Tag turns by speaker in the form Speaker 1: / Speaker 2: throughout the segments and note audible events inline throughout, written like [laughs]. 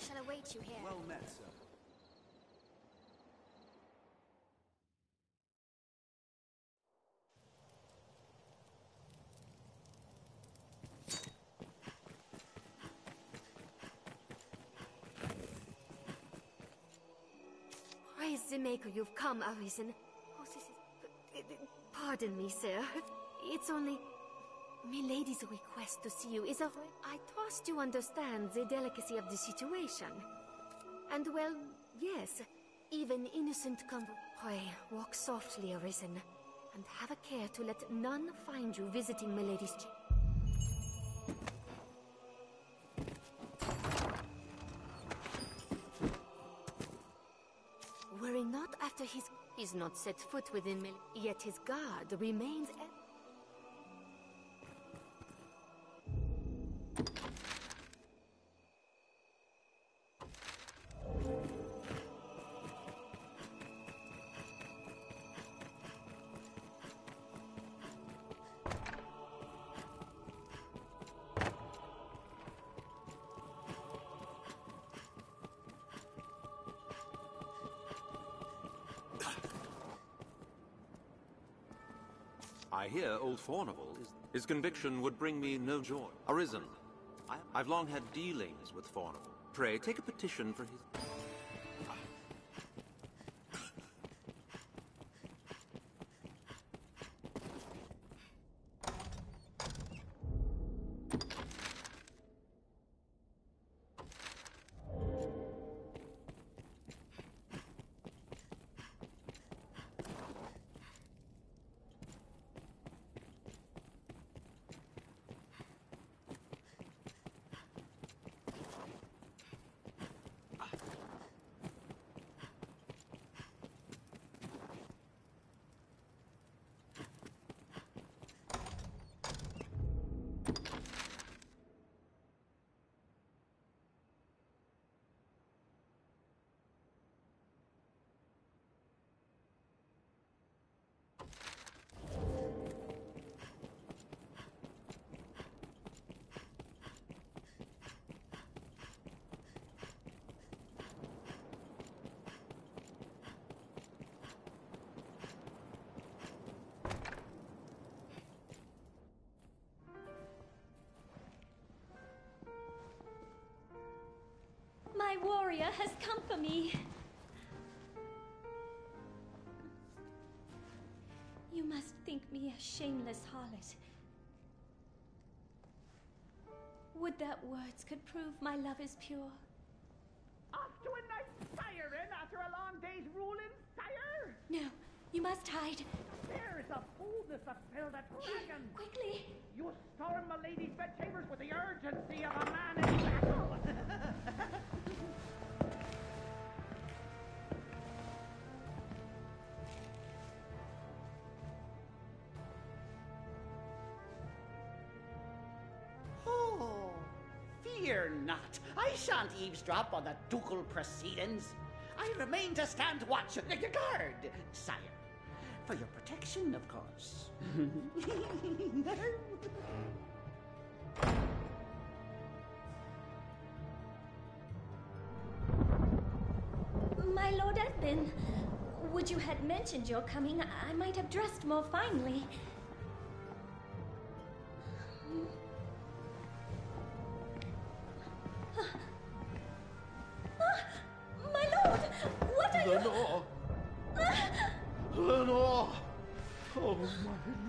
Speaker 1: shall await you here.
Speaker 2: Well met, sir.
Speaker 3: Praise the Maker you've come, Arisen. Oh, this is... Pardon me, sir. It's only... Milady's request to see you is a... I trust you understand the delicacy of the situation. And well, yes, even innocent con... Pray, walk softly, Arisen. And have a care to let none find you visiting Milady's... Worry not after his... He's not set foot within Mil... Yet his guard remains...
Speaker 4: hear old Fournival is... His conviction would bring me no joy. Arisen, I've long had dealings with Fournival. Pray, take a petition for his...
Speaker 5: My warrior has come for me. You must think me a shameless harlot. Would that words could prove my love is pure.
Speaker 6: Off to a nice siren after a long day's ruling, sire!
Speaker 5: No, you must hide.
Speaker 6: There is a boldness of filled a dragon!
Speaker 5: Quickly!
Speaker 6: You storm my lady's bedchambers with the urgency of a man in battle! [laughs]
Speaker 7: Oh, fear not. I shan't eavesdrop on the ducal proceedings. I remain to stand watch, guard, sire. For your protection, of course. [laughs]
Speaker 5: My Lord Edmund, would you had mentioned your coming, I might have dressed more finely.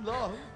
Speaker 8: Love!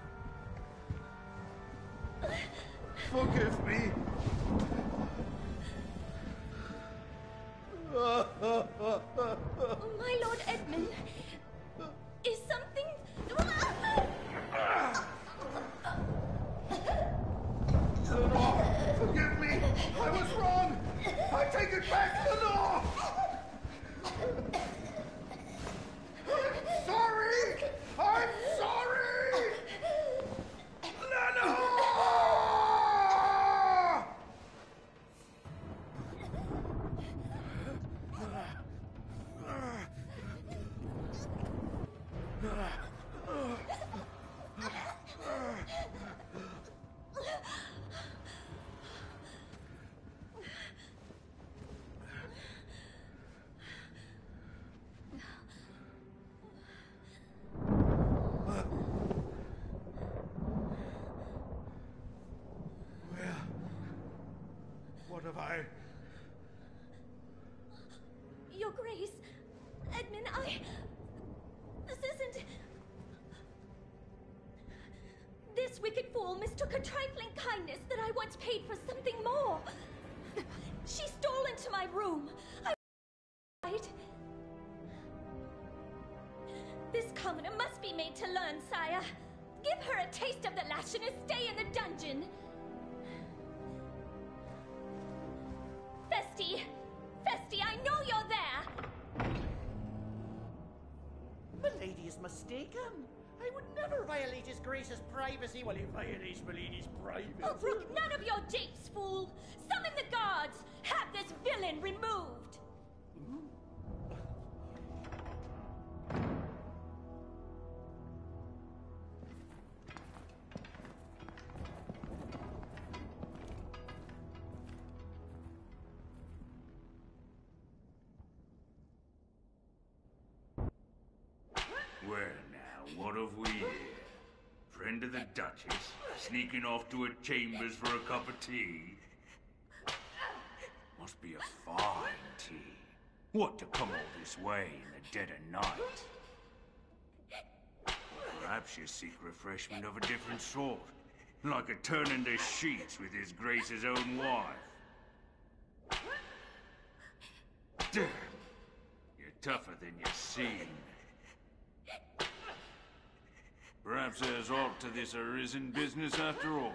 Speaker 9: Have I?
Speaker 5: Your Grace, Edmund, I. This isn't. This wicked fool mistook a trifling kindness that I once paid for something more. She stole into my room.
Speaker 7: Milady's privacy.
Speaker 5: Oh, brook none of your japes, fool! Summon the guards! Have this villain removed!
Speaker 10: Well, now, what have we here? Friend of the Duchess, sneaking off to her chambers for a cup of tea? Must be a fine tea. What to come all this way in the dead of night? Perhaps you seek refreshment of a different sort, like a turning the sheets with His Grace's own wife. Damn, you're tougher than you seem. Perhaps there's aught to this arisen business after all.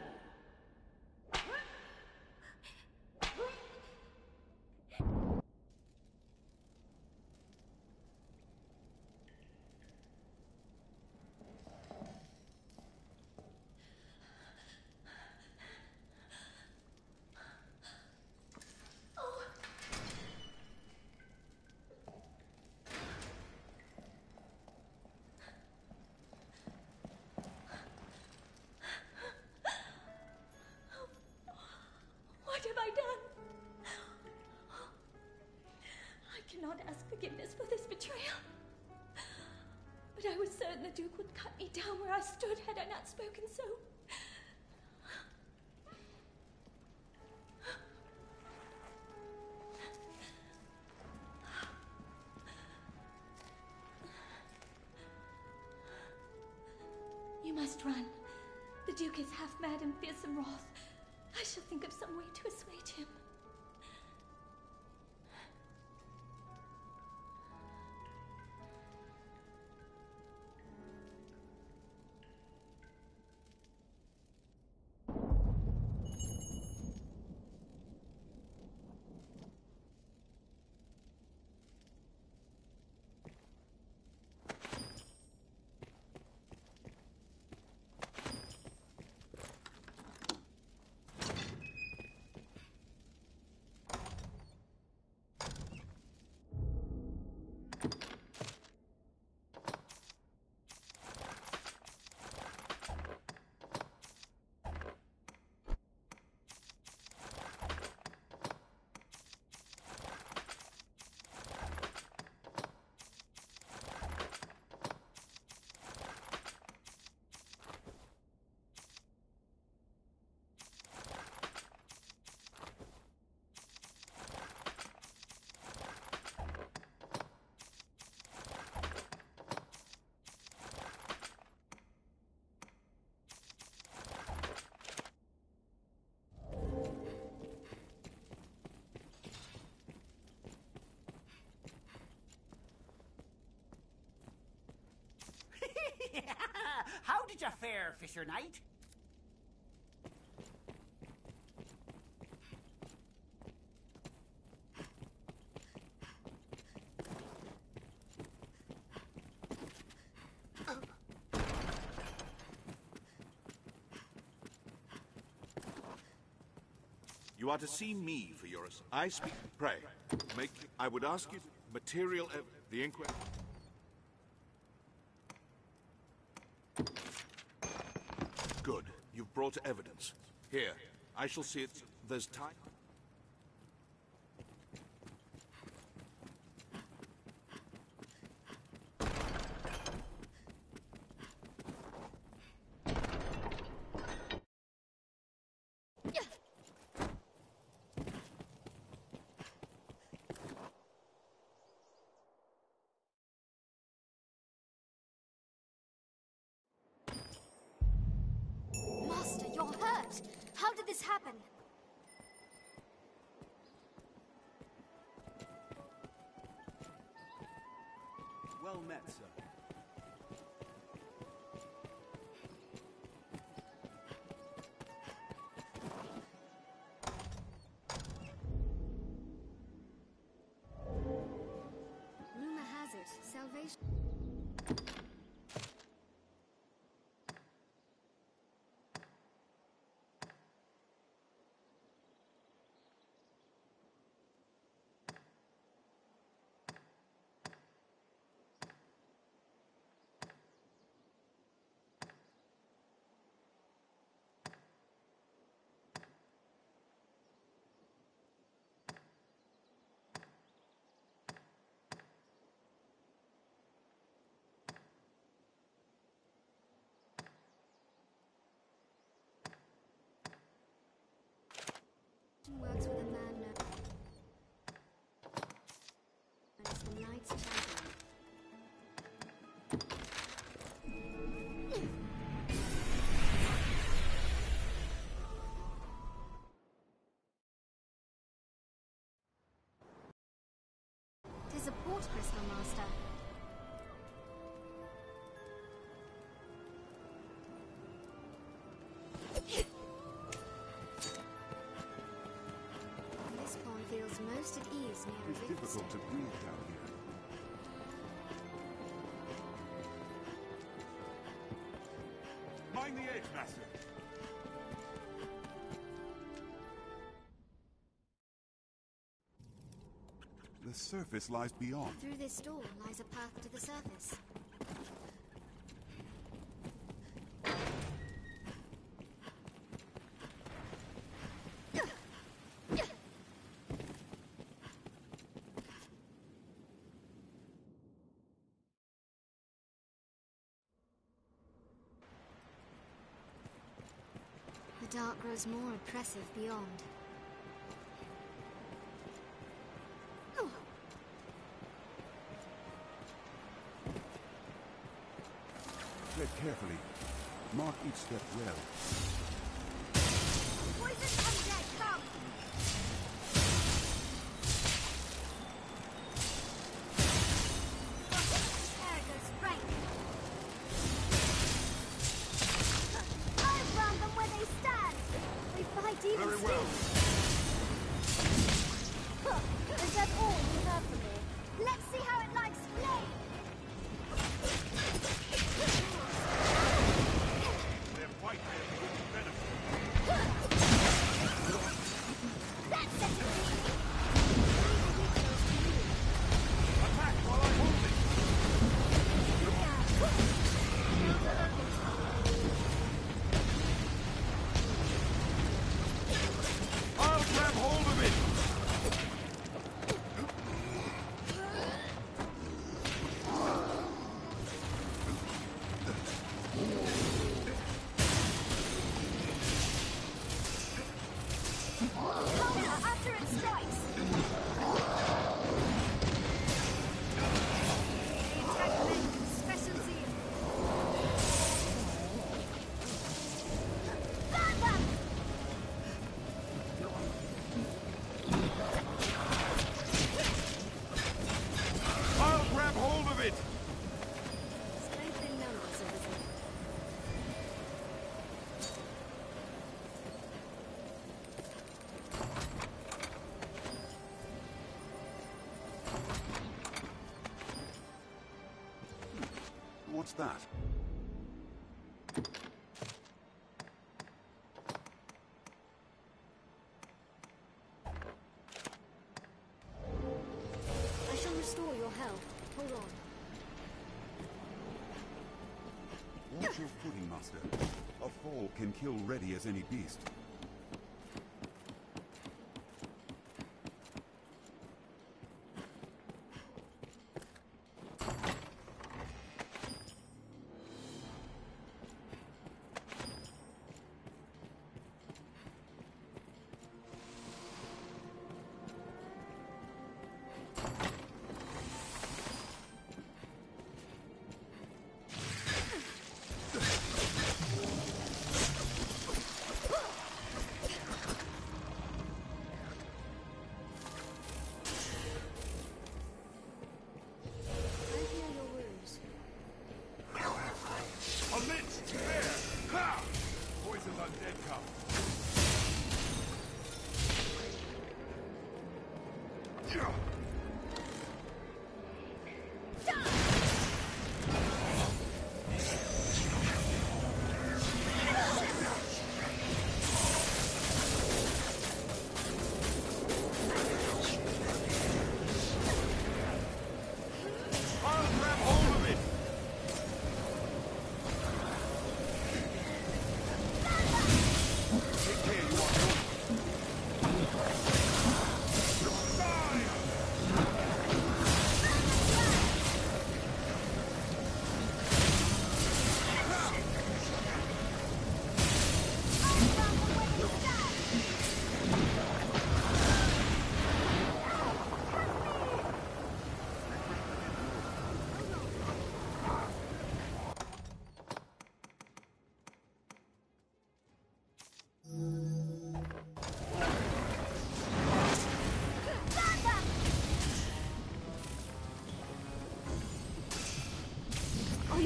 Speaker 5: Must run. The Duke is half mad and fearsome wrath. I shall think of some way to assuage him. [laughs]
Speaker 7: How did you fare, Fisher Knight?
Speaker 9: You are to see me for your. I speak. Pray, make. I would ask you material. The inquest. Good. You've brought evidence. Here, I shall see it. There's time.
Speaker 11: Works with a man the Knights. Tis a portcrystal, Master.
Speaker 12: It's difficult to breathe down here.
Speaker 1: Mind the edge, Master.
Speaker 12: The surface lies beyond.
Speaker 11: Through this door lies a path to the surface. Grows more oppressive beyond. Oh.
Speaker 12: Tread carefully. Mark each step well.
Speaker 11: Poison undead, come! That?
Speaker 1: I
Speaker 11: shall restore your health. Hold on.
Speaker 12: Watch your footing, Master. A fall can kill ready as any beast.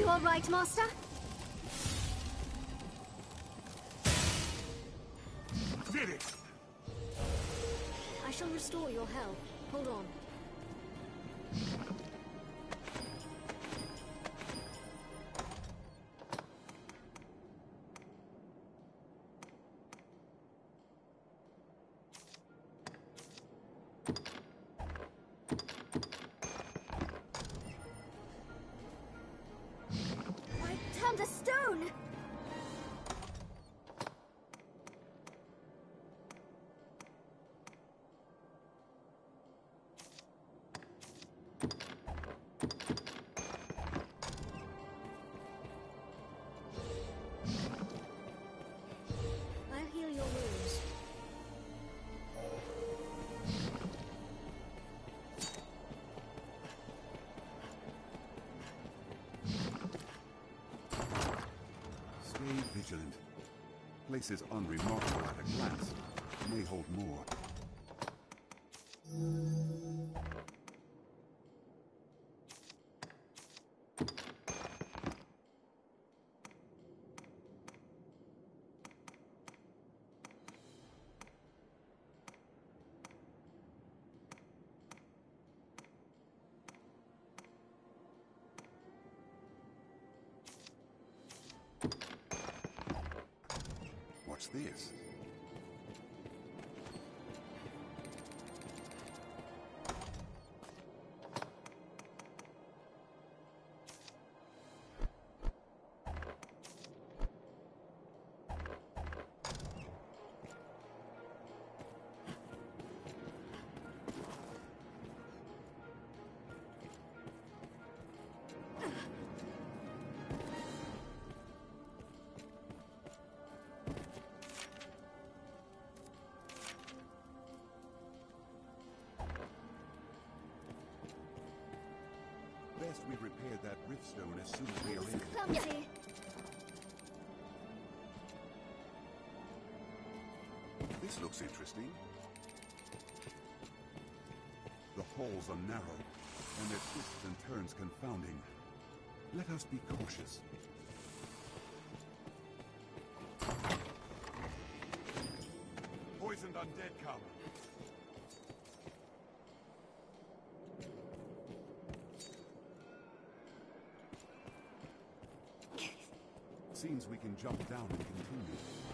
Speaker 9: You
Speaker 1: all right, Master?
Speaker 10: Did it!
Speaker 1: I shall restore your health. Hold on.
Speaker 12: Places unremarkable at a glance may hold more. What's this? Best we repair that riftstone as soon as we are in.
Speaker 1: Clumsy.
Speaker 12: This looks interesting. The halls are narrow, and their twists and turns confounding. Let us be cautious.
Speaker 9: Poisoned undead come.
Speaker 12: Seems we can jump down and continue.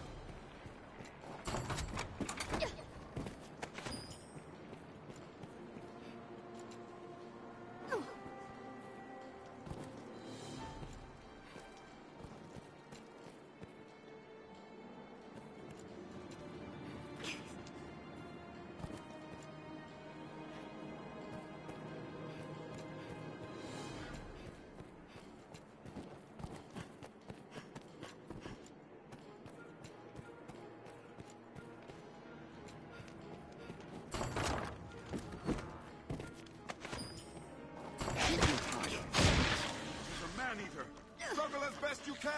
Speaker 9: Struggle as best you can.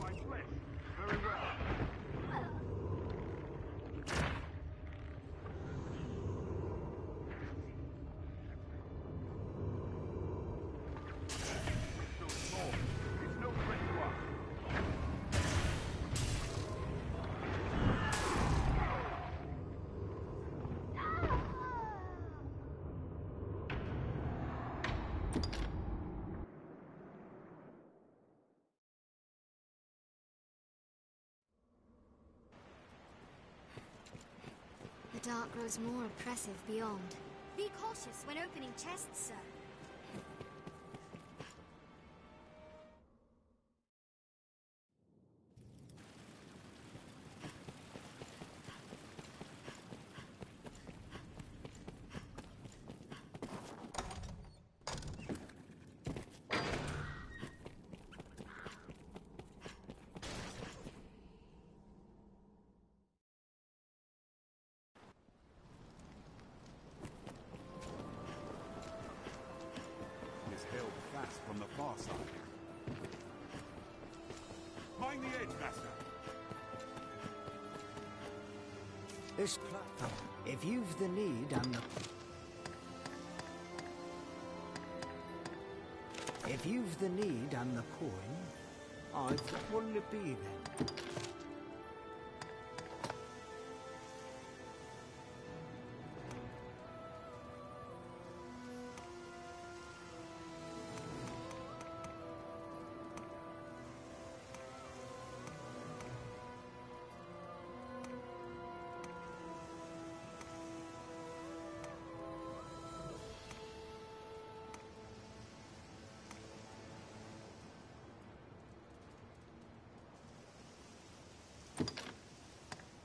Speaker 10: My flesh. Very well.
Speaker 1: Dark grows more oppressive beyond. Be cautious when opening chests, sir.
Speaker 13: If you've the need and the... If you've the need and the coin, I've the... What'll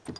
Speaker 13: it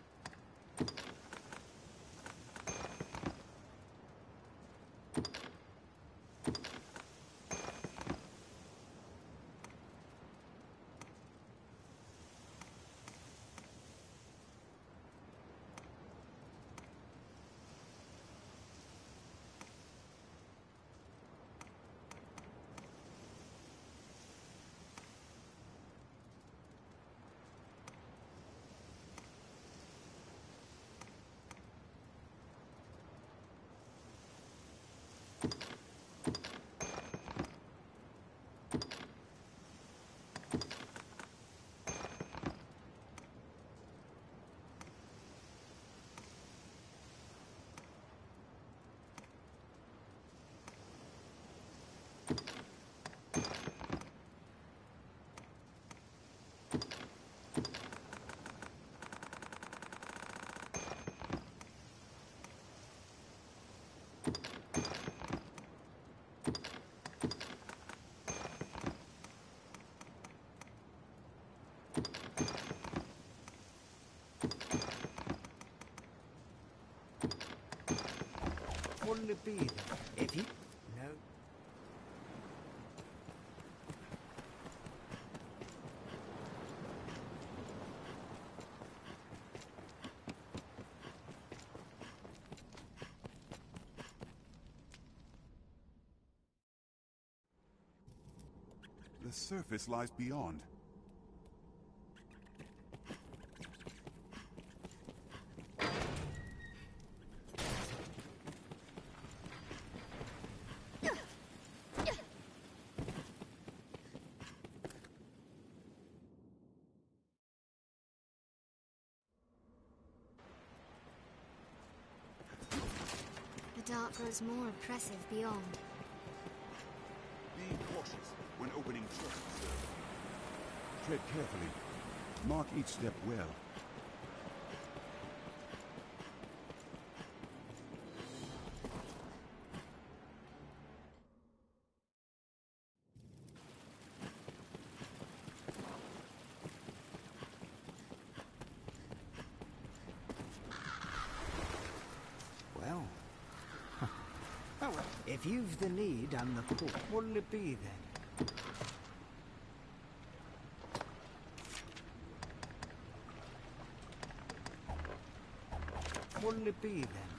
Speaker 13: What'll it be then? If you... No.
Speaker 12: The surface lies beyond.
Speaker 1: Grows more oppressive beyond.
Speaker 12: Be cautious when opening chests, sir. Tread carefully. Mark each step. Well.
Speaker 13: oh, well. If you've the need and the call, what'll it be then? What'll it be then?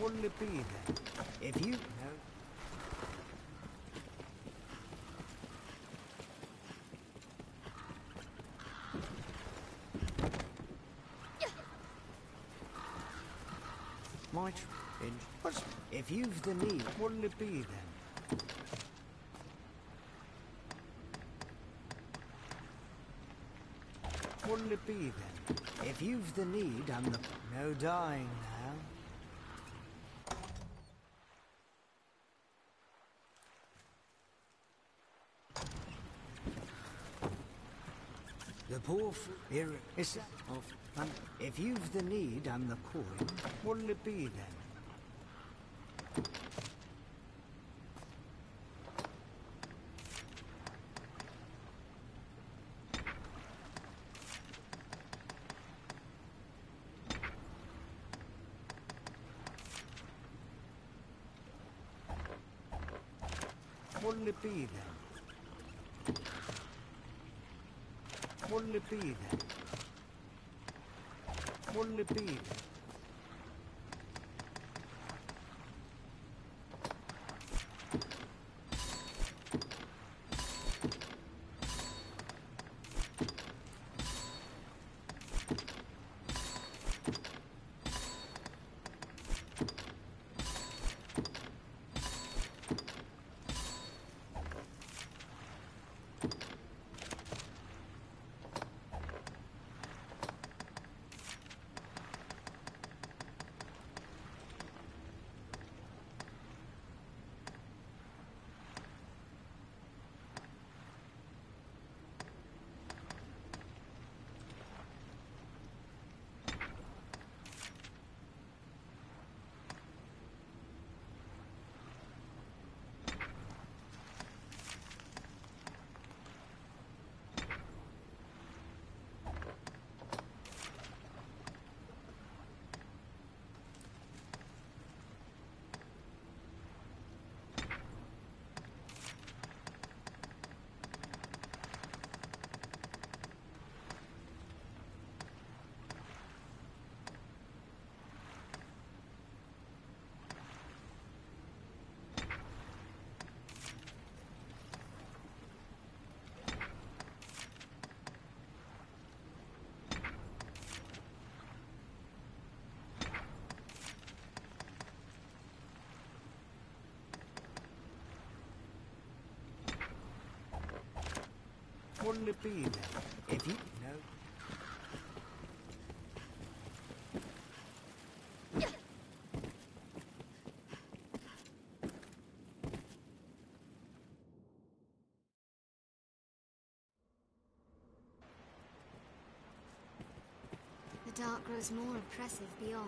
Speaker 13: What'll it be then? If you... No. In, what's, if you've the need, what'll it be then? What'll it be then? If you've the need and the... No dying and um, if you've the need and the coin, what'll it be then? What'll it be then? What'll it be then? It be then? What'll it be then? If you... No.
Speaker 1: The dark grows more oppressive beyond.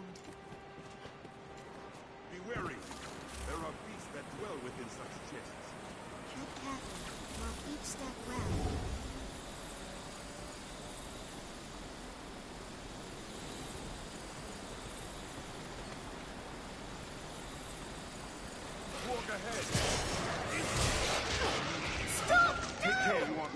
Speaker 9: Be wary. There are beasts that dwell within such chests.
Speaker 1: Tread carefully. Mark each step well. Stop!
Speaker 9: Take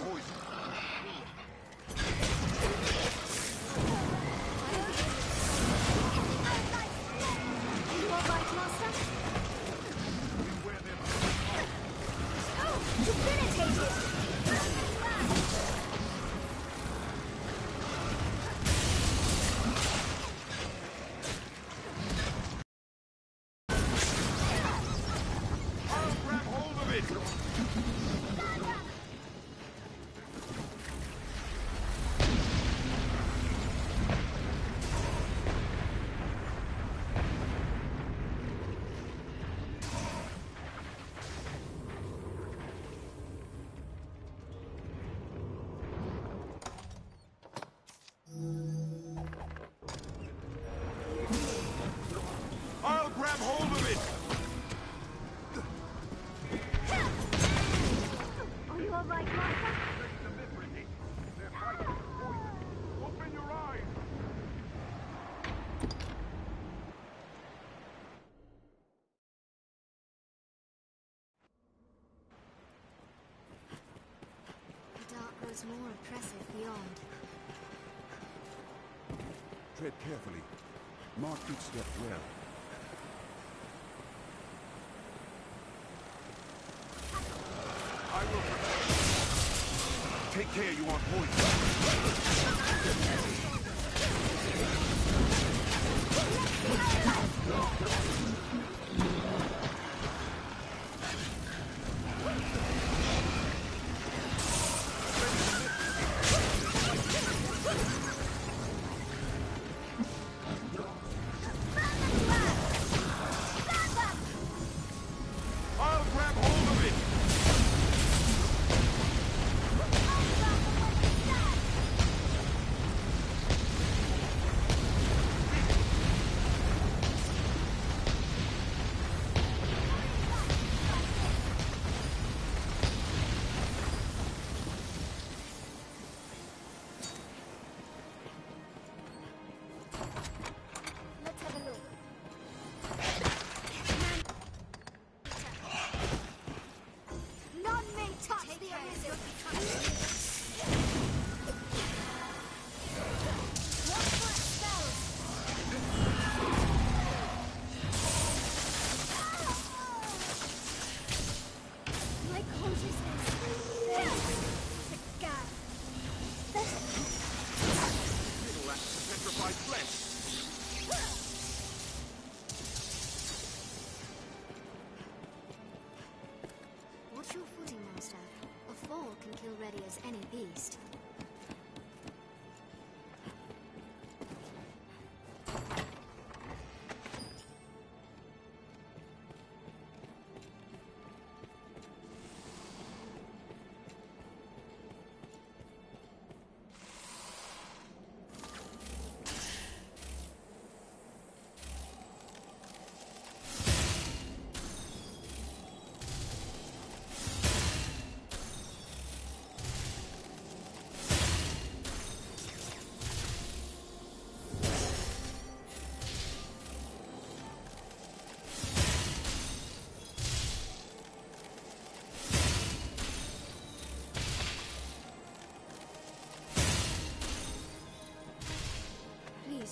Speaker 1: impressive beyond.
Speaker 12: Tread carefully. Mark each step well.
Speaker 9: I will protect
Speaker 11: Take care, you aren't poisoned.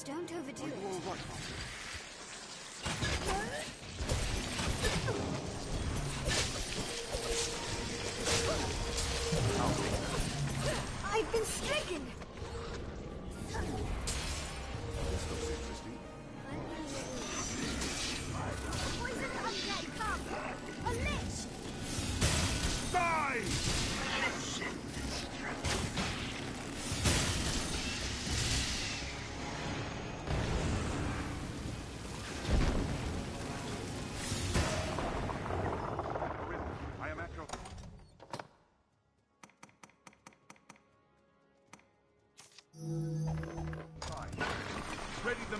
Speaker 1: Don't overdo it.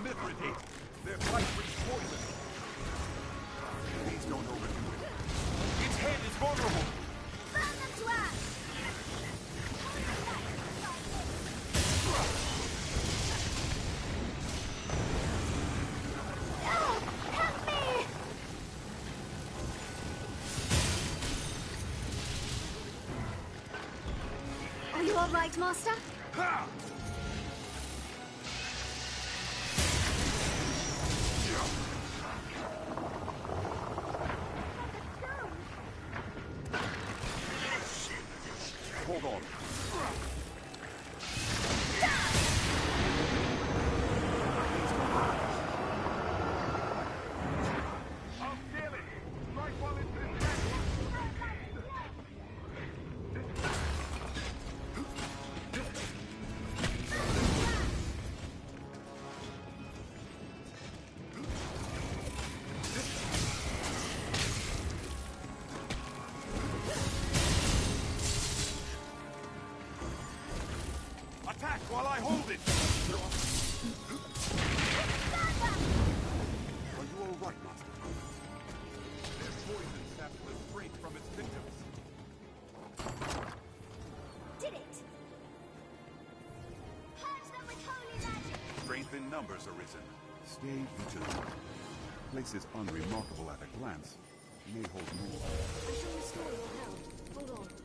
Speaker 9: Their fight brings poison.
Speaker 11: Please don't overdo it.
Speaker 9: Its head is vulnerable.
Speaker 1: Burn
Speaker 9: while I hold it.
Speaker 11: Are you all right, Master?
Speaker 9: Their poison saps the strength from its victims.
Speaker 1: Did it! Purge them with holy magic!
Speaker 9: Strength in numbers arisen.
Speaker 11: Stay vigilant. Place is unremarkable at a glance. May hold more.
Speaker 1: I shall restore your health. Hold on.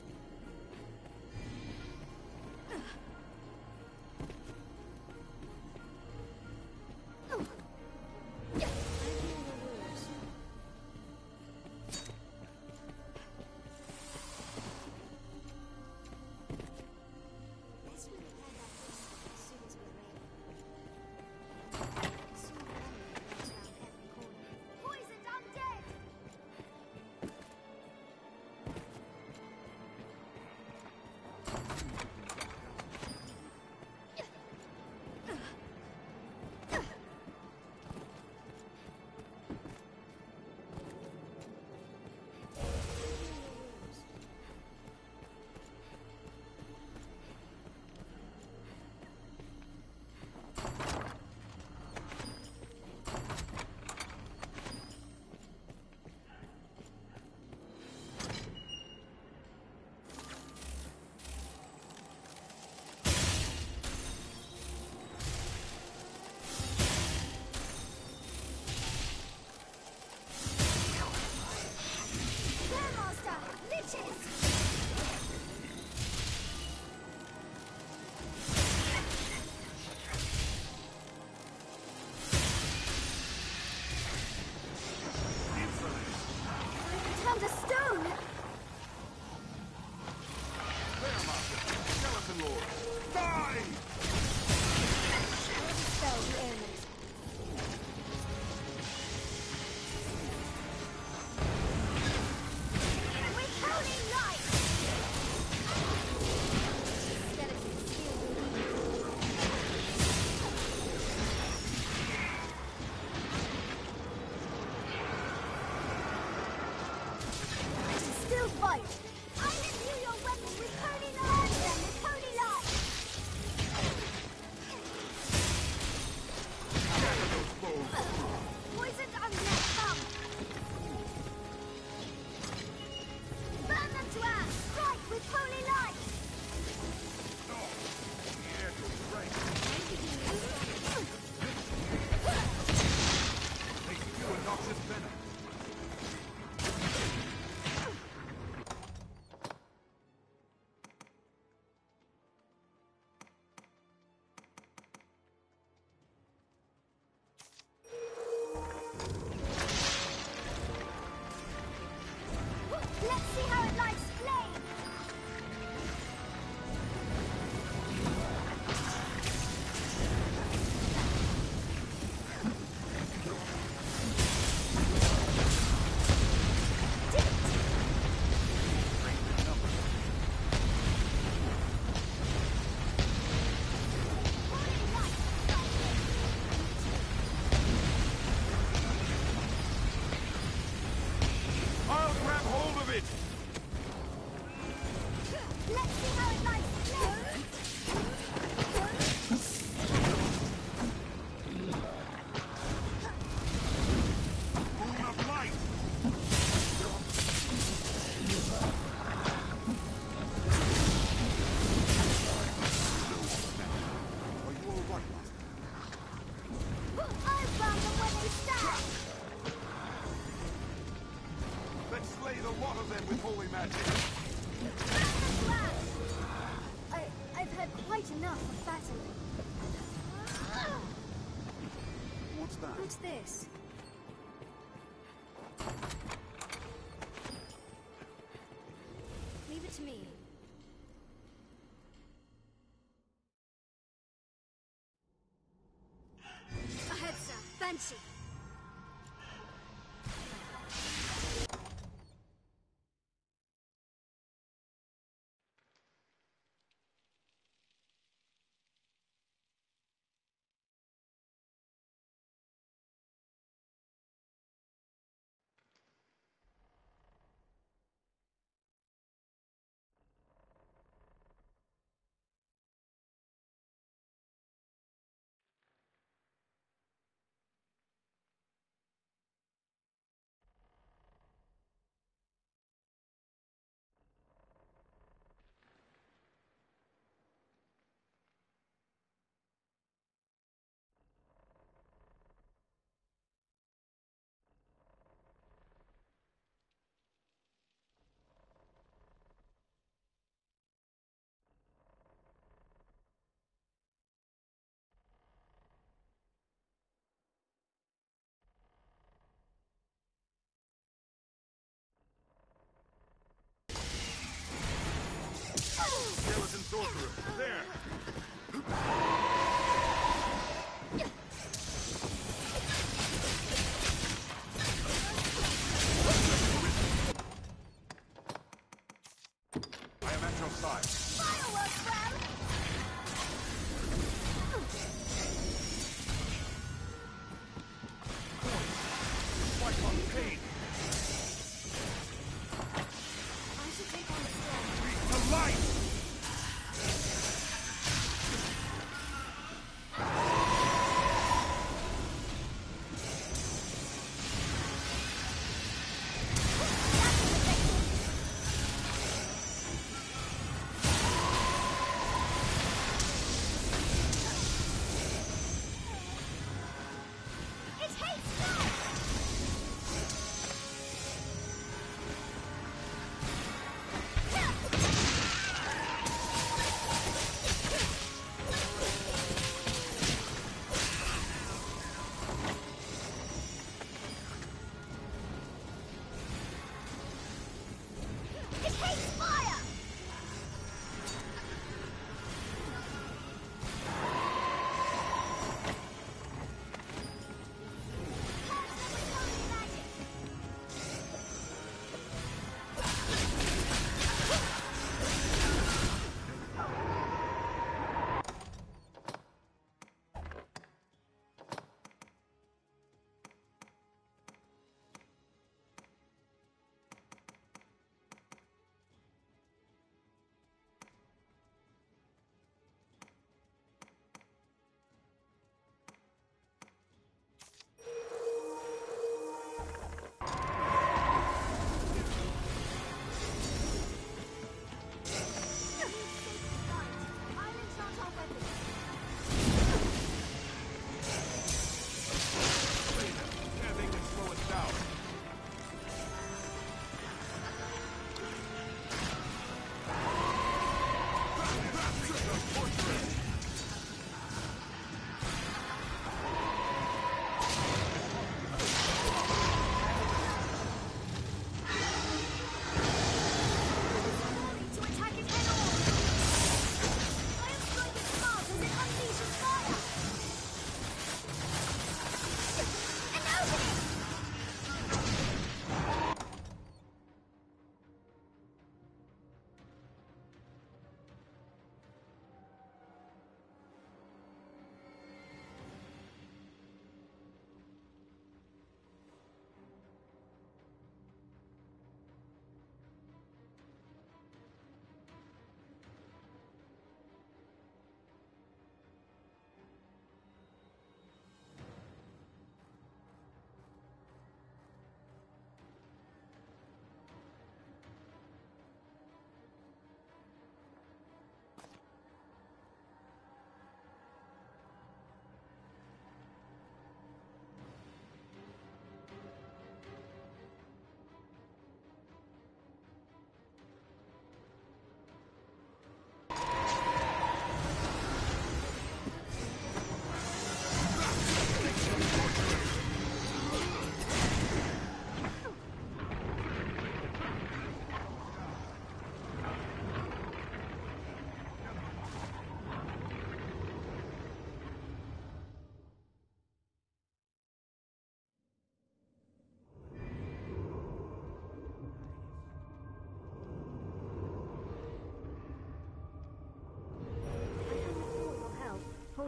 Speaker 11: Leave me. Ahead, sir. Banshee.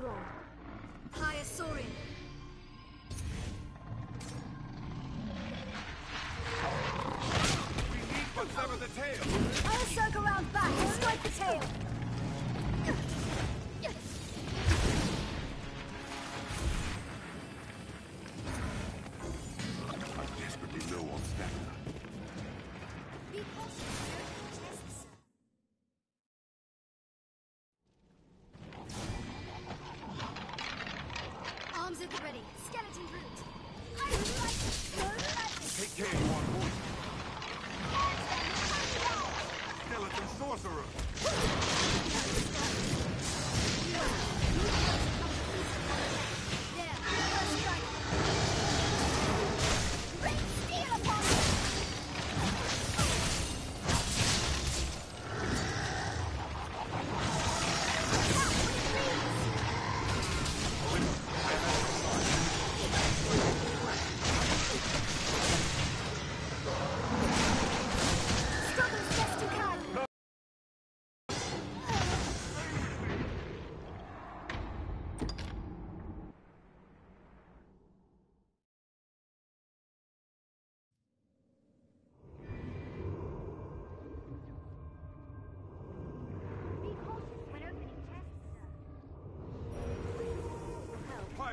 Speaker 1: Auro. Higher soaring.
Speaker 11: We need to sever the tail.
Speaker 1: I'll circle around back and strike the tail.
Speaker 11: Sorcerer!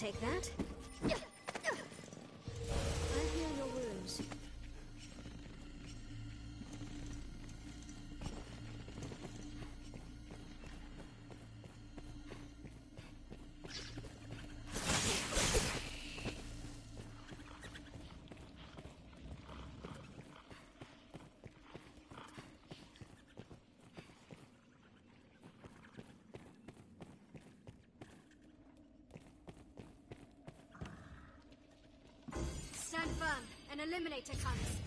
Speaker 1: take that. eliminate
Speaker 11: Tectonis.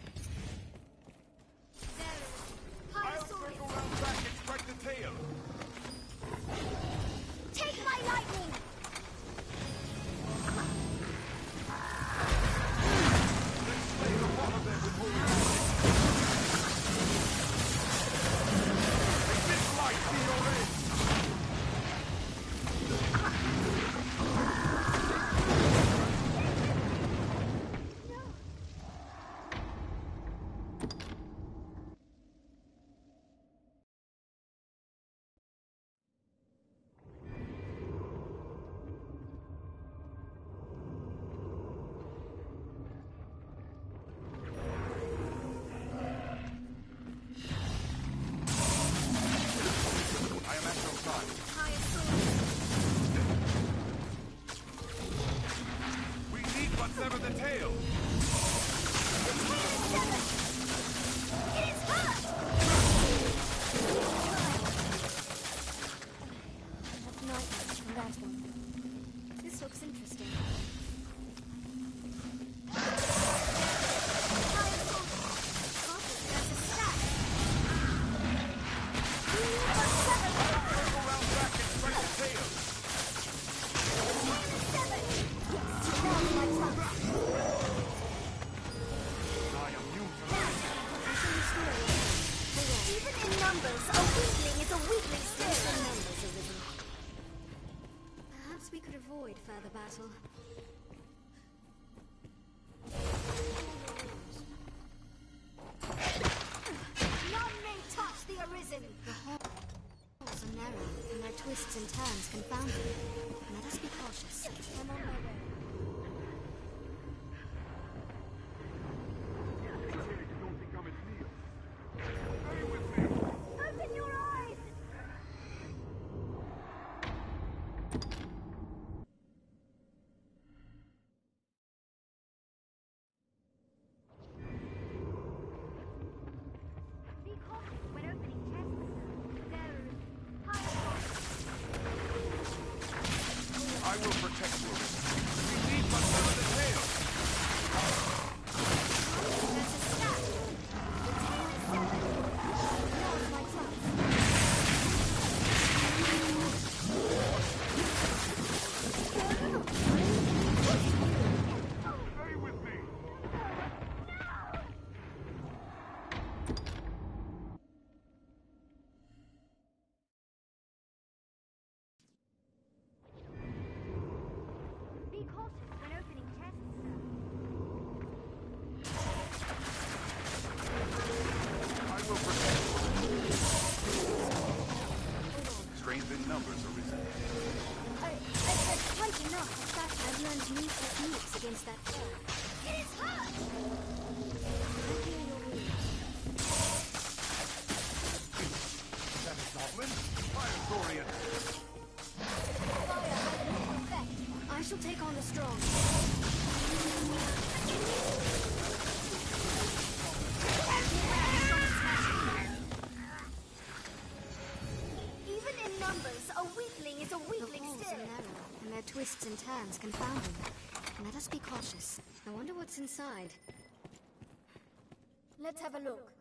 Speaker 11: 你帮 and
Speaker 1: turns confound. Let us be cautious.
Speaker 9: I
Speaker 1: wonder what's inside. Let's have a look.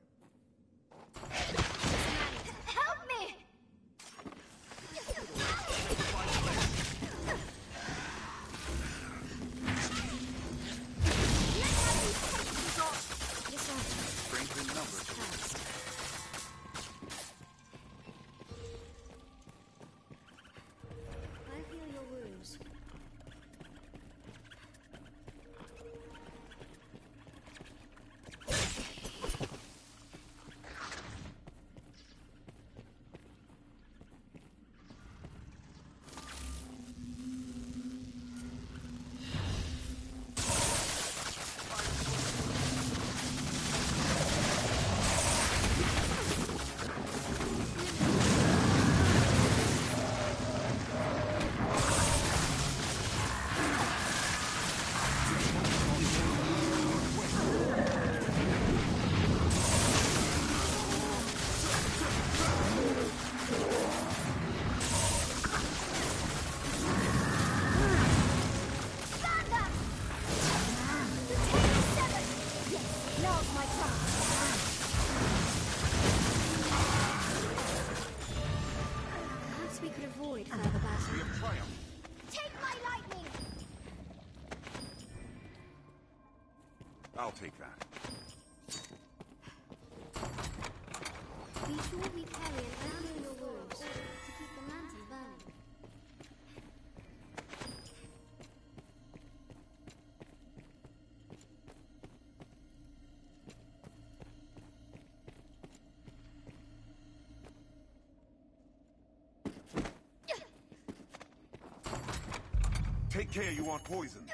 Speaker 1: Take
Speaker 9: care you aren't poisoned.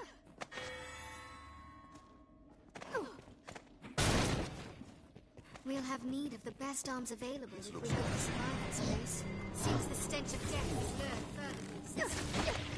Speaker 1: We'll have need of the best arms available if we hope to survive this place. since the stench of death is lured further.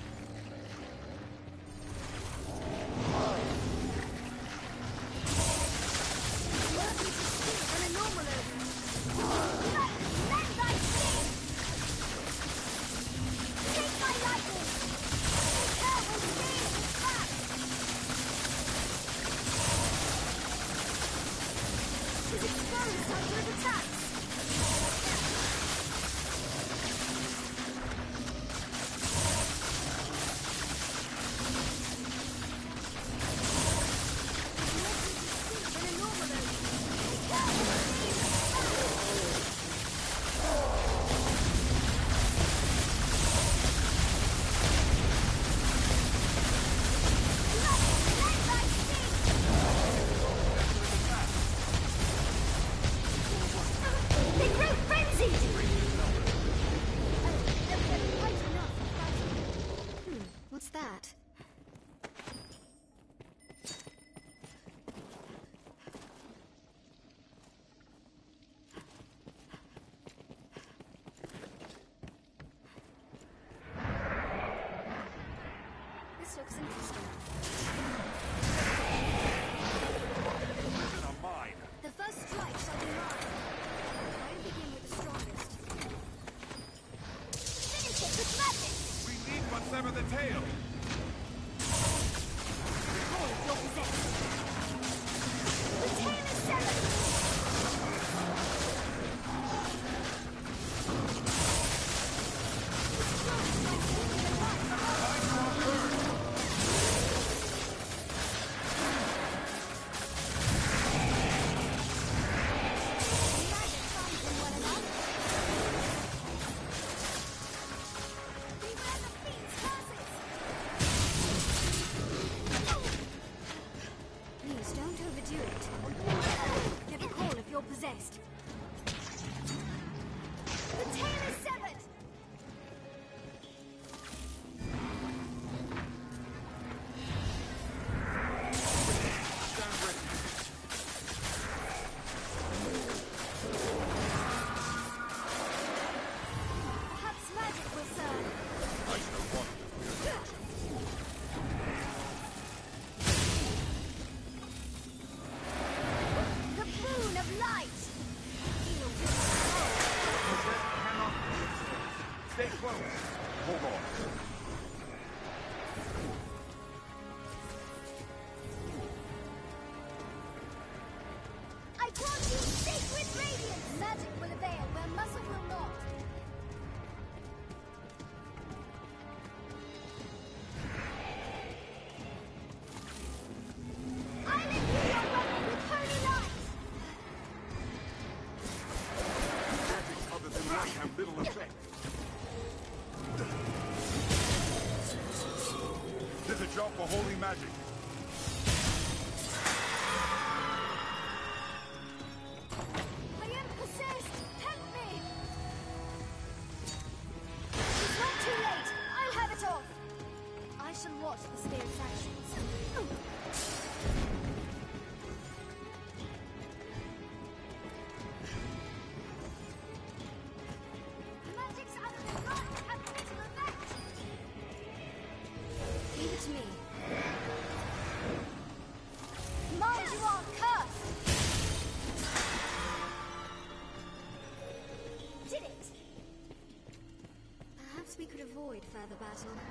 Speaker 1: Avoid further battle.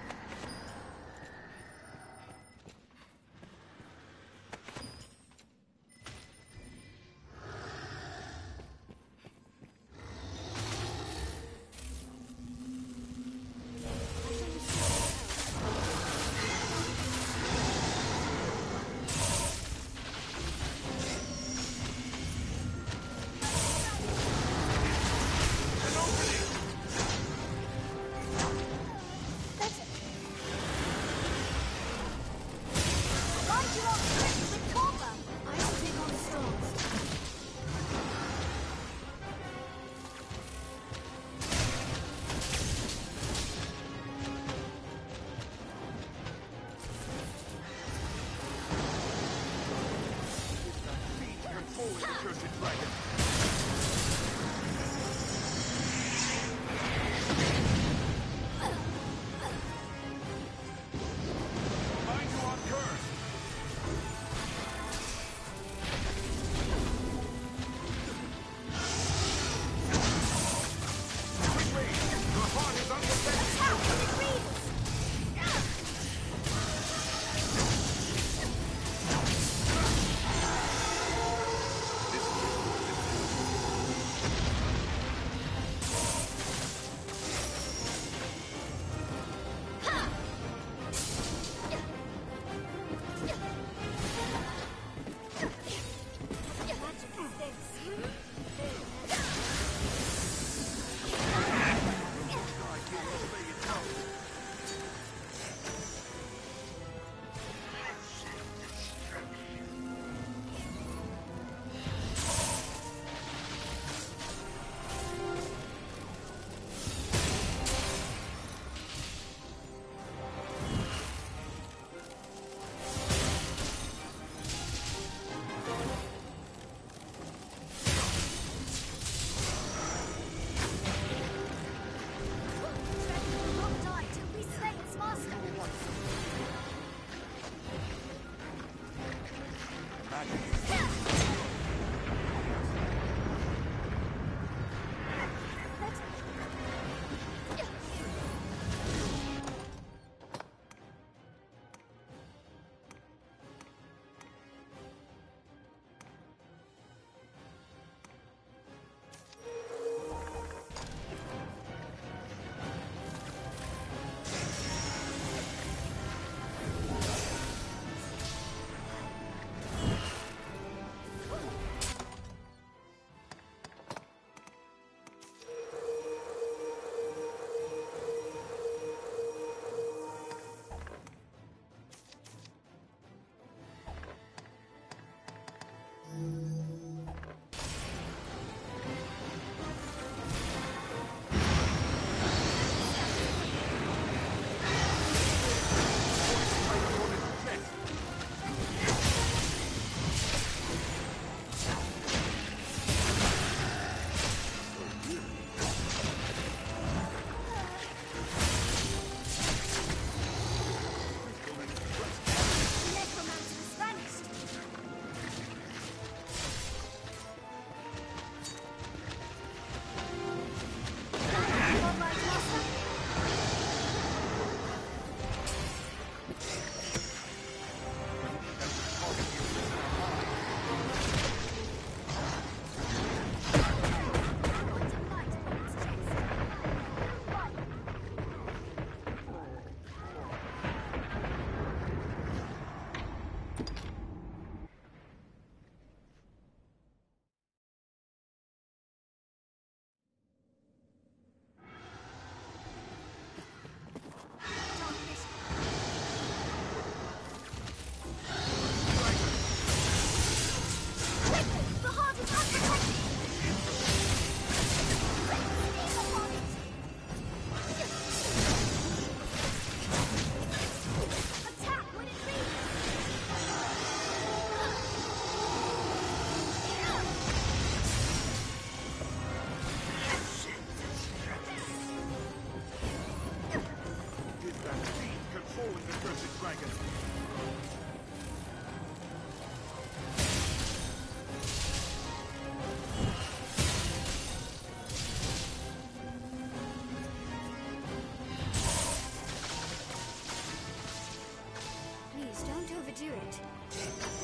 Speaker 11: Don't it.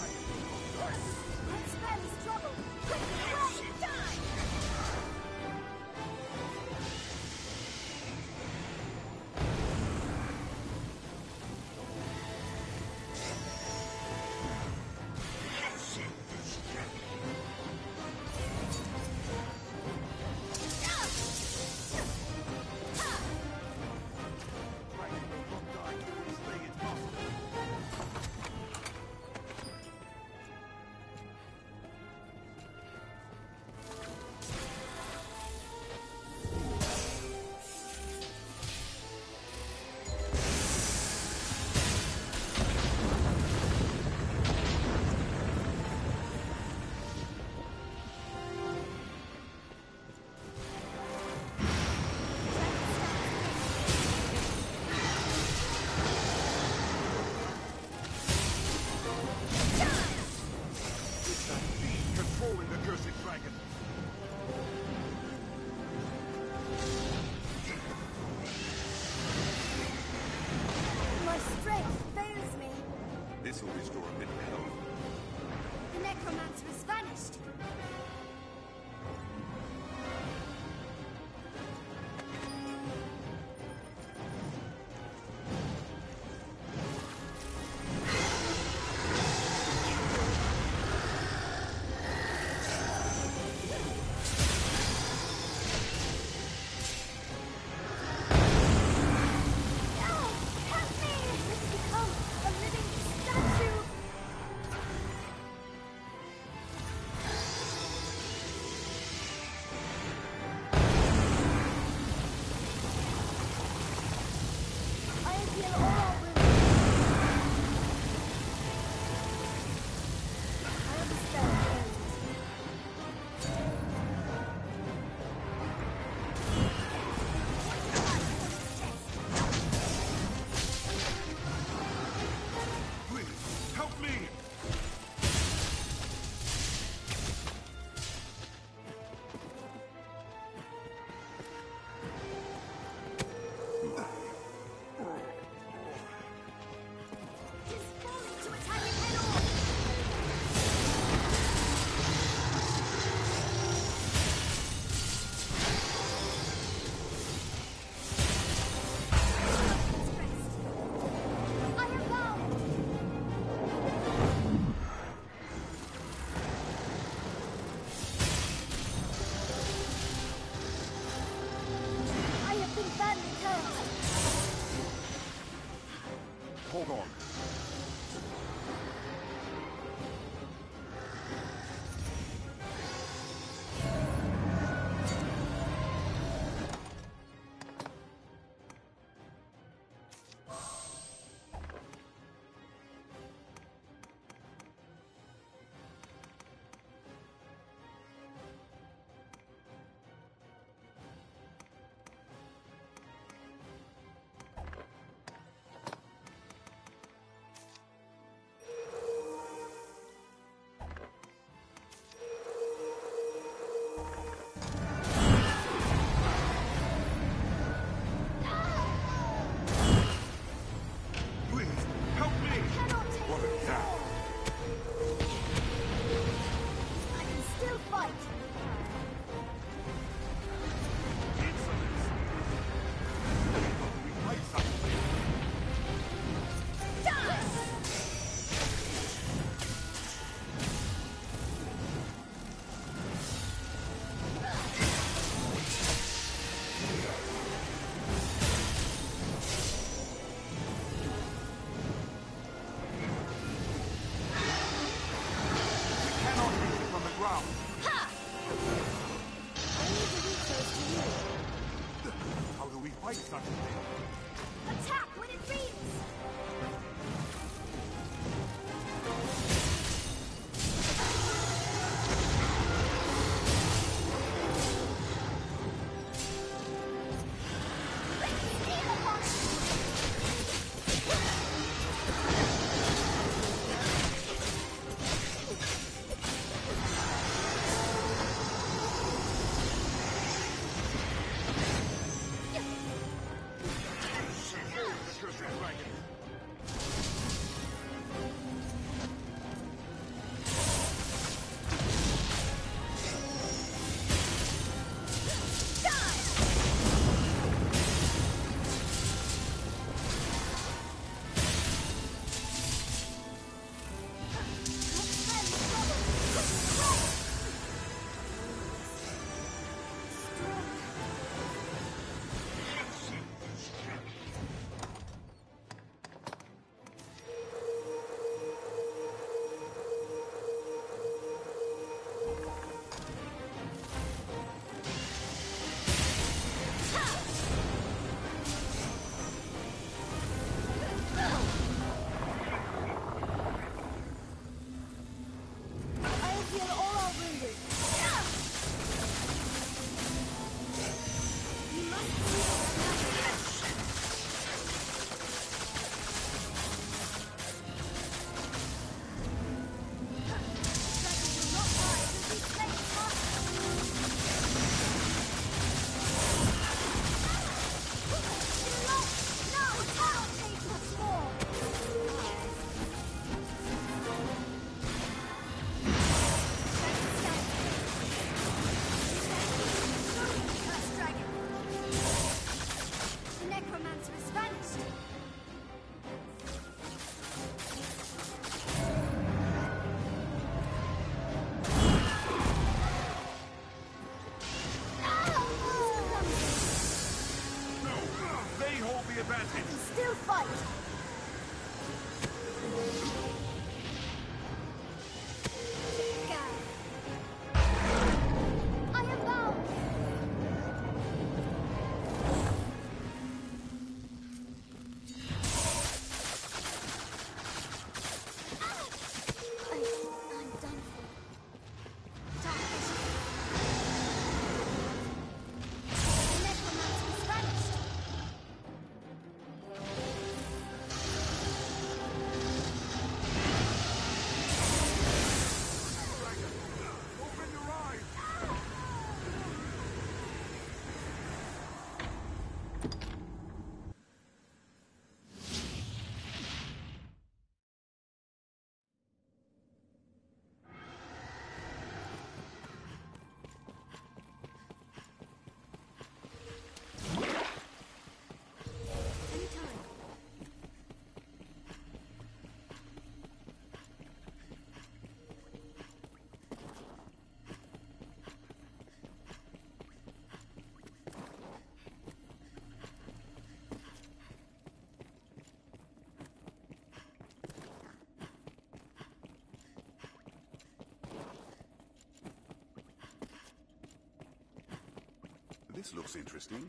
Speaker 14: This
Speaker 12: looks interesting.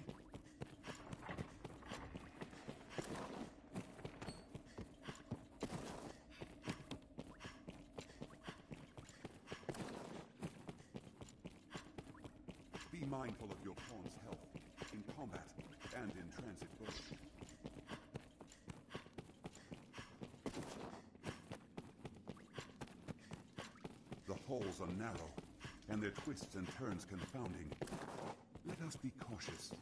Speaker 12: Be mindful of your pawn's health, in combat and in transit both. The holes are narrow, and their twists and turns confounding. Us be cautious.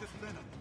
Speaker 1: Just venom.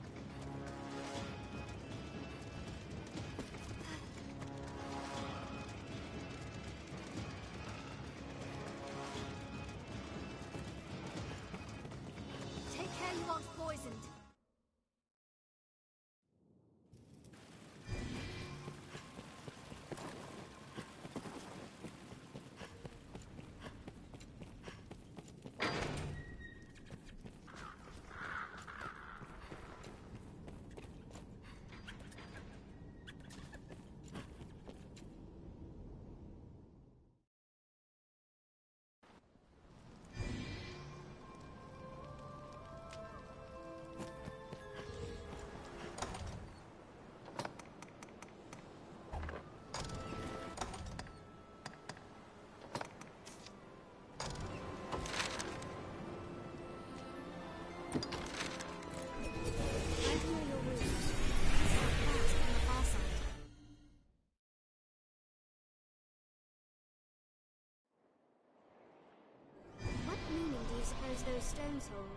Speaker 1: Those stones hold.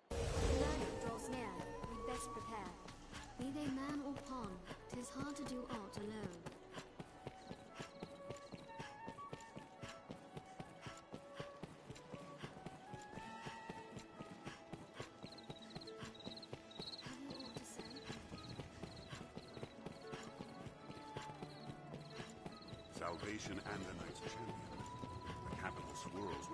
Speaker 1: The night draws near. We best prepare. Be they man or pawn, 'tis hard to do aught alone.
Speaker 12: Salvation and the Knight's champion. The capital swirls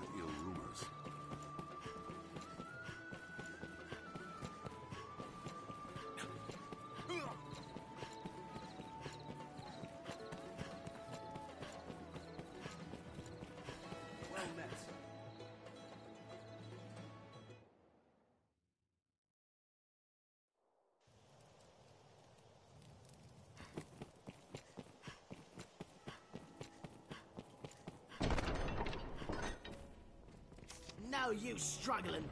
Speaker 15: Use struggling.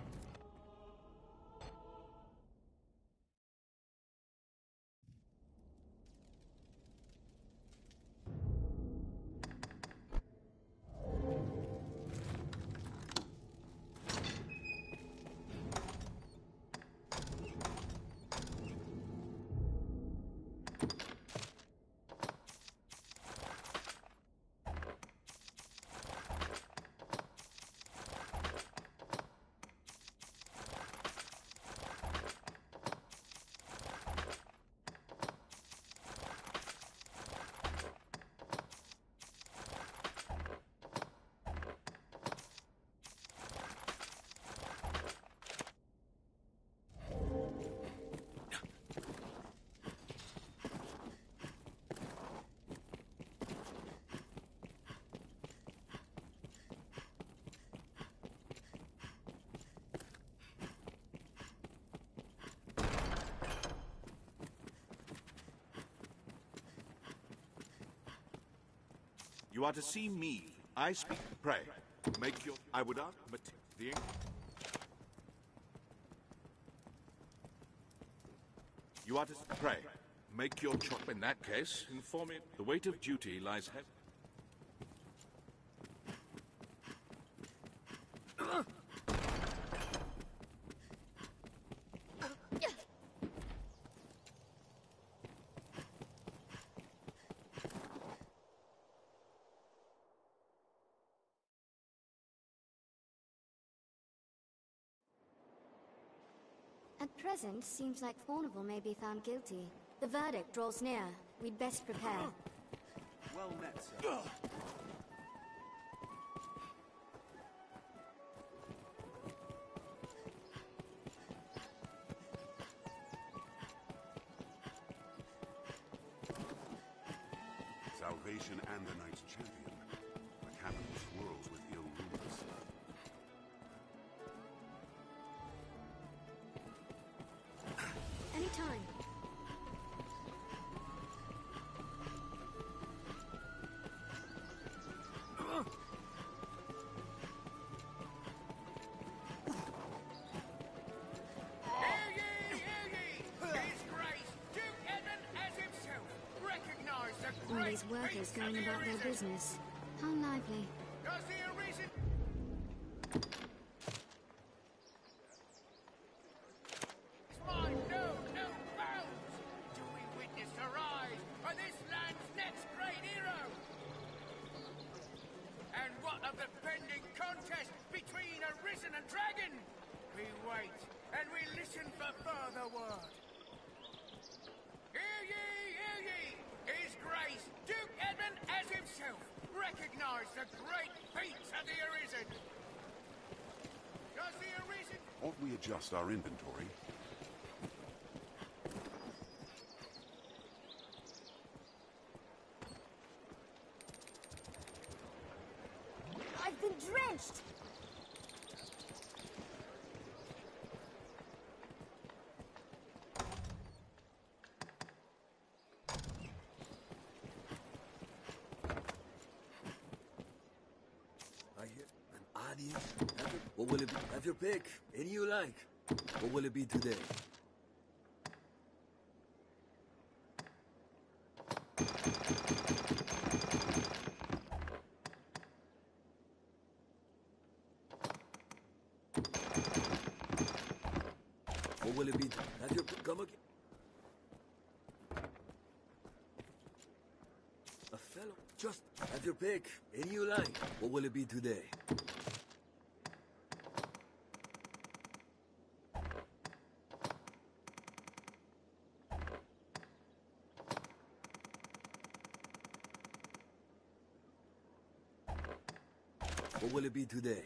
Speaker 9: You are to see me. I speak. Pray, make your. I would ask. But the. You are to pray. Make your choice. In that case, inform me. The weight of duty lies heavy.
Speaker 1: At present, seems like Fournival may be found guilty. The verdict draws near. We'd best prepare.
Speaker 3: Well met, sir.
Speaker 1: Workers going about their business. How lively.
Speaker 16: Does the Arisen... No bounds! Do we witness the rise this land's next great hero? And what of pending contest between Arisen and Dragon? We wait, and we listen for further word. Hear ye, hear ye! His Grace, Duke Edmun as himself, recognise the great feats of the Arisen! Does the Arisen...
Speaker 12: Ought we adjust our inventory?
Speaker 17: your pick, any you like. What will it be today? What will it be? Have your come again. A fellow, just have your pick, any you like. What will it be today? What will it be today?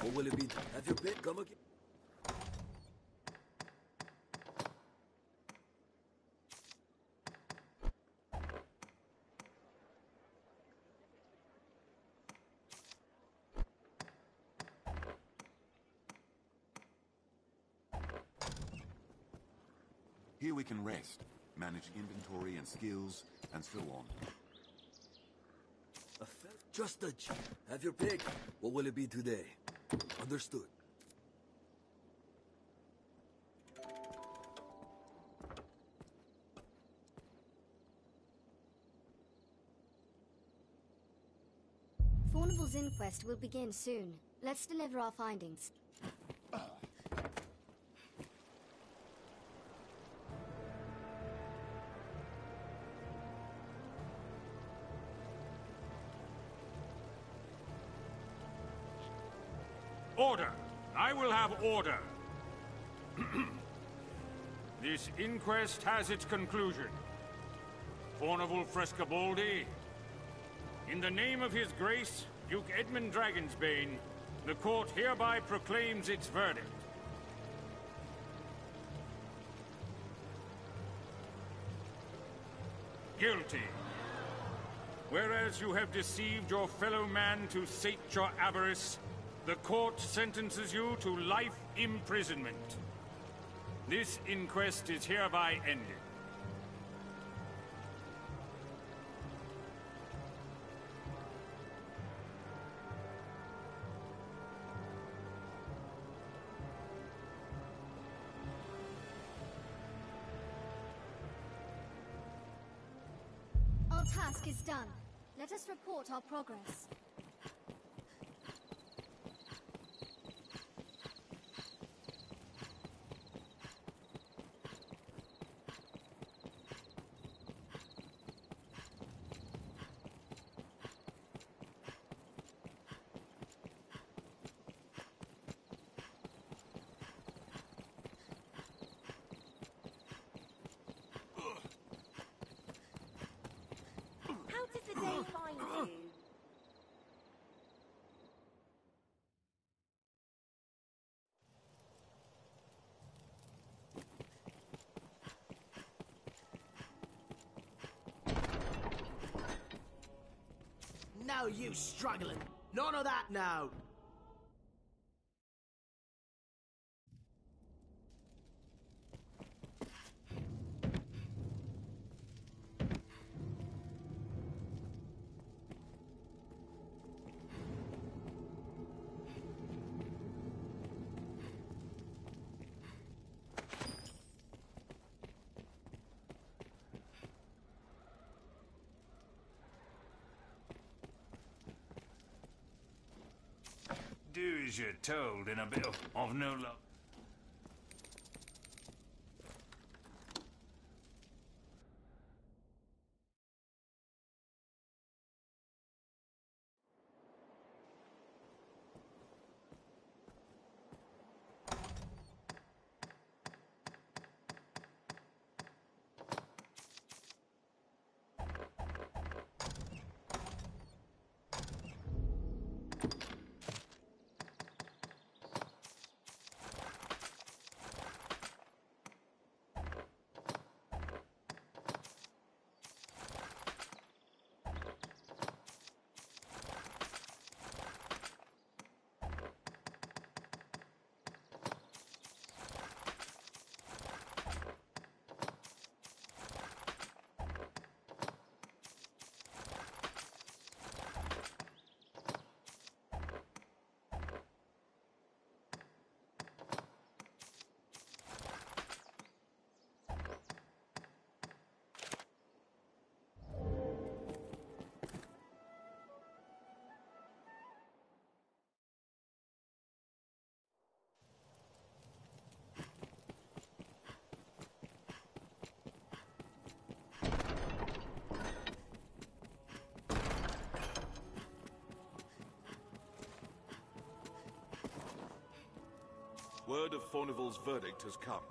Speaker 17: What will it be? Have your pick. Come again.
Speaker 12: Here we can rest, manage inventory and skills, and so on.
Speaker 17: Just a ch- Have your pick. What will it be today? Understood.
Speaker 1: Fournival's inquest will begin soon. Let's deliver our findings.
Speaker 18: Order! [clears throat] this inquest has its conclusion. Fournival Frescobaldi, in the name of his grace, Duke Edmun Dragonsbane, the court hereby proclaims its verdict. Guilty. Whereas you have deceived your fellow man to sate your avarice, the court sentences you to life imprisonment. This inquest is hereby ended.
Speaker 1: Our task is done. Let us report our progress.
Speaker 5: You?
Speaker 15: No use struggling. None of that now.
Speaker 18: As you're told in a bit of, of no luck.
Speaker 9: Word of Fournival's verdict has come.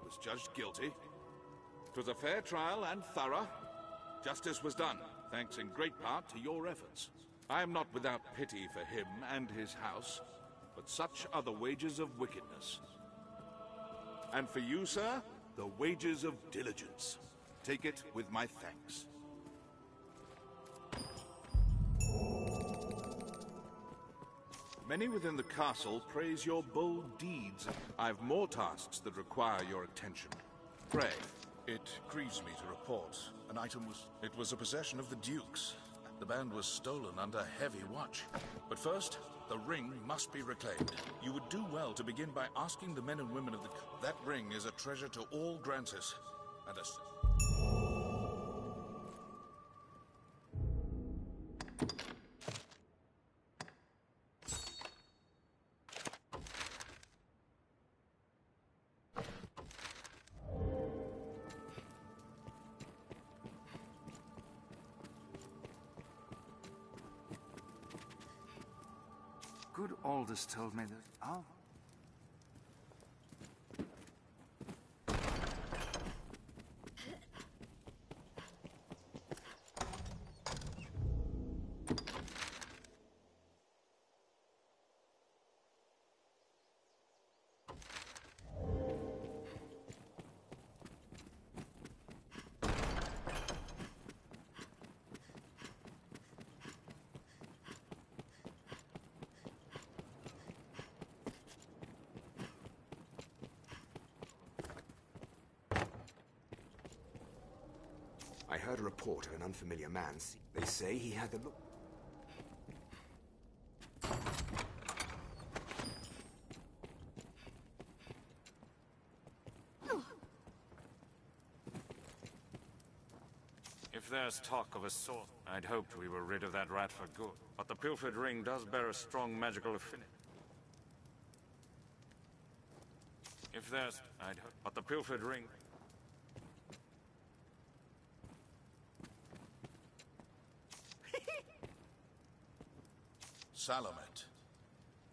Speaker 9: He was judged guilty. It was a fair trial and thorough. Justice was done, thanks in great part to your efforts. I am not without pity for him and his house, but such are the wages of wickedness. And for you, sir, the wages of diligence. Take it with my thanks. Many within the castle praise your bold deeds. I've more tasks that require your attention. Pray.
Speaker 19: It grieves me to report. An item was... It was a possession of the Duke's. The band was stolen under heavy watch. But first, the ring must be reclaimed. You would do well to begin by asking the men and women of the... That ring is a treasure to all Gransys. And a...
Speaker 20: Aldous told me that... Oh.
Speaker 21: I of an unfamiliar man. They say he had the look.
Speaker 18: If there's talk of a sword, I'd hoped we were rid of that rat for good. But the pilfered ring does bear a strong magical affinity. If there's... I'd hope... But the pilfered ring...
Speaker 19: Salomet.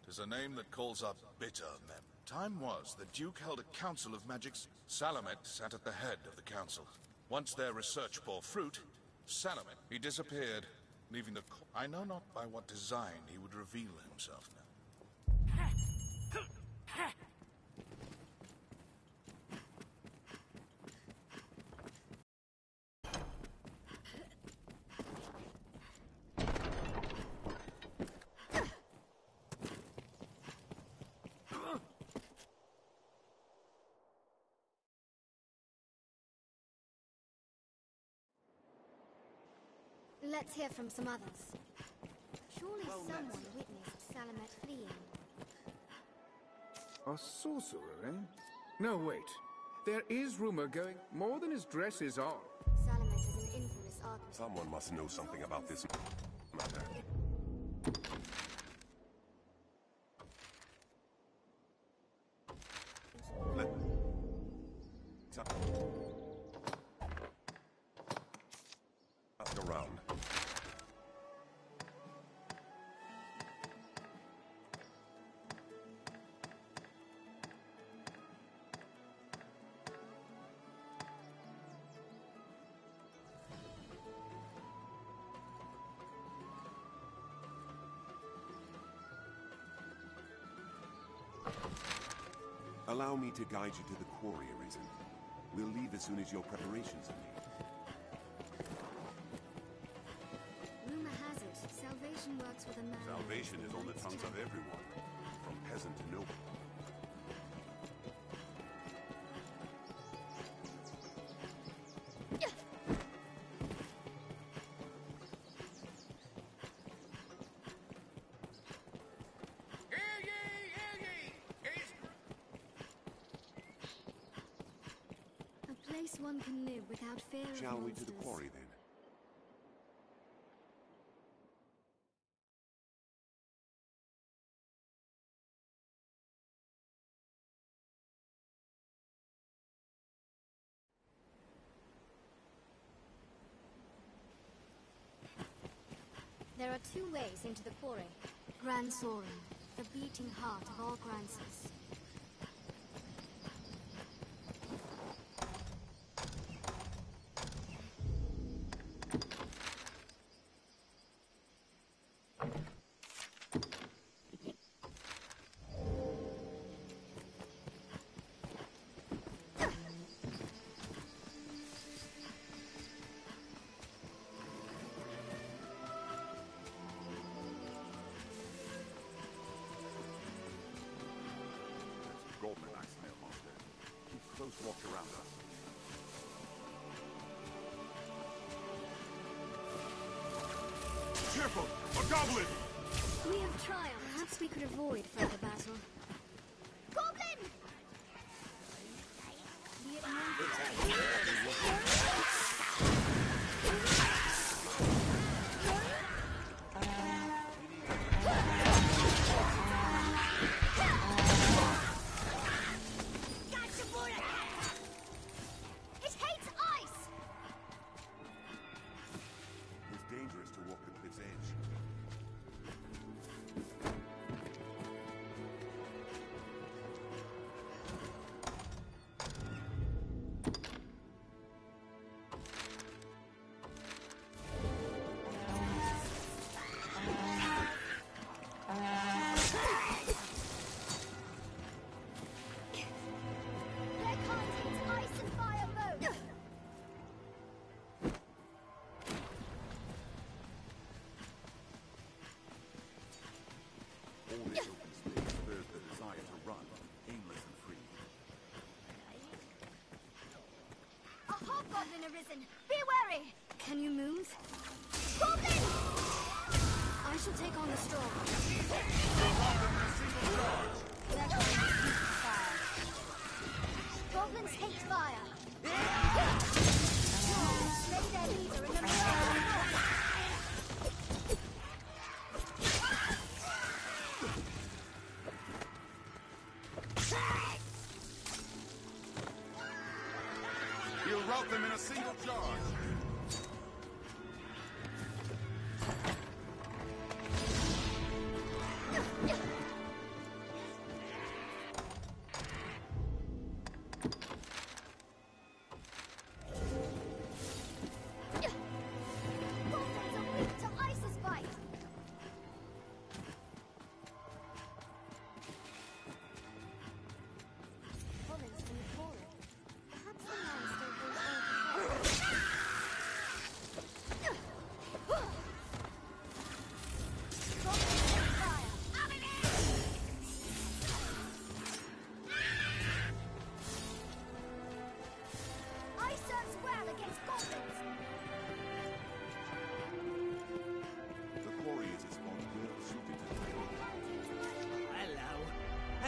Speaker 19: Tis a name that calls up bitter mem. Time was the Duke held a council of magics. Salomet sat at the head of the council. Once their research bore fruit, Salomet, he disappeared, leaving the... I know not by what design he would reveal himself now.
Speaker 1: Let's hear from some others. Surely
Speaker 3: Well
Speaker 1: someone
Speaker 3: sir.
Speaker 1: witnessed Salomet fleeing.
Speaker 22: A sorcerer, eh? No, wait. There is rumor going more than his dress is on.
Speaker 1: Salomet is an infamous architect.
Speaker 12: Someone must know something about this matter. Allow me to guide you to the quarry, Arisen. We'll leave as soon as your preparations are made.
Speaker 1: Rumor has it, salvation works with a man.
Speaker 12: Salvation is on the tongues of everyone, from peasant to noble.
Speaker 1: Place one can live without fear of
Speaker 12: Shall we to the quarry then?
Speaker 1: There are two ways into the quarry. Gran Soren, the beating heart of all
Speaker 4: Gransys.
Speaker 10: Careful! A goblin!
Speaker 1: We have triumphed. Perhaps we could avoid further
Speaker 11: hobgoblin arisen! Be wary!
Speaker 1: Can you move?
Speaker 11: Goblin!
Speaker 1: I shall take on the storm.
Speaker 11: Goblins hate fire! Their leader
Speaker 12: a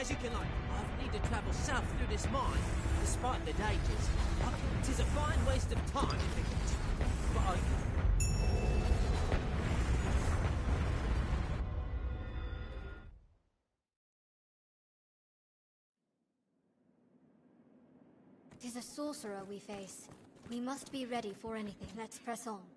Speaker 15: As you can like, I've need to travel south through this mine, despite the dangers. Tis a fine waste of time if it... But I...
Speaker 1: Tis a sorcerer we face. We must be ready for anything. Let's press on.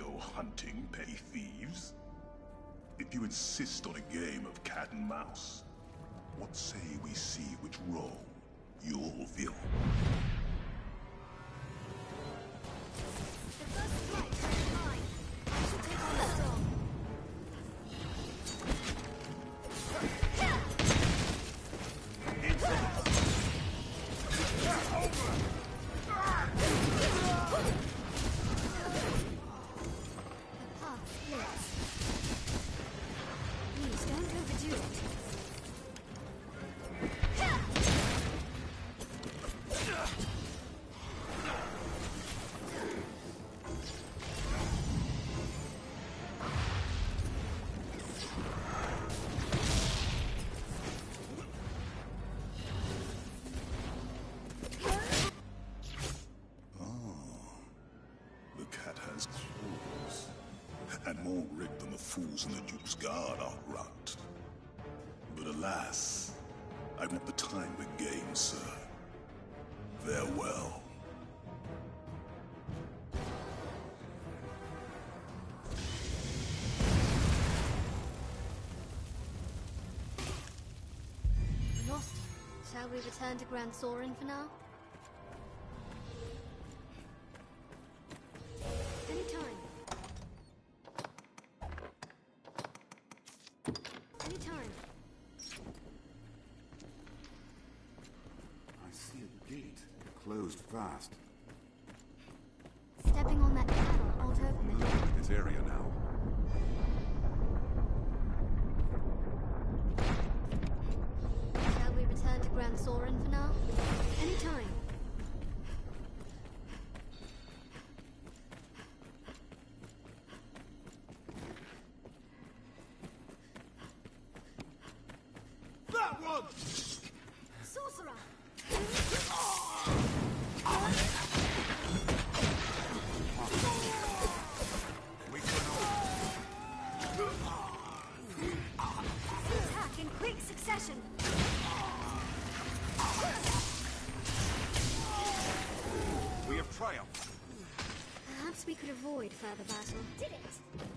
Speaker 23: Go hunting petty thieves? If you insist on a game of cat and mouse, what say we see which role you'll fill?
Speaker 11: The
Speaker 23: in the Duke's Guard outrunt. But alas, I've not the time game, sir. Farewell.
Speaker 1: Lost. Shall we return to Gran Soren for now?
Speaker 24: That one!
Speaker 1: Sorcerer! Attack in quick succession!
Speaker 12: We have triumphed.
Speaker 1: Perhaps we could avoid further battle. Did it!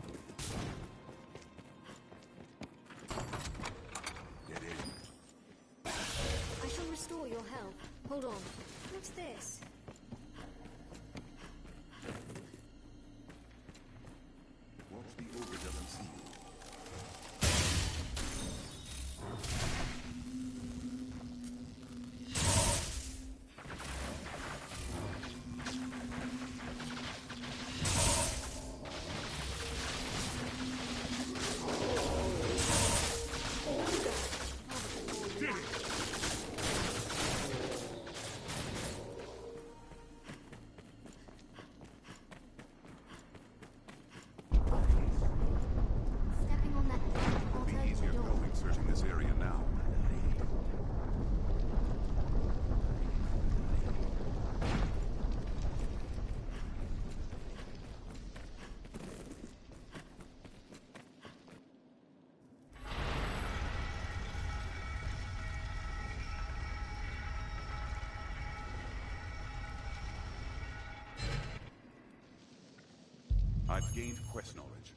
Speaker 12: Gained quest knowledge.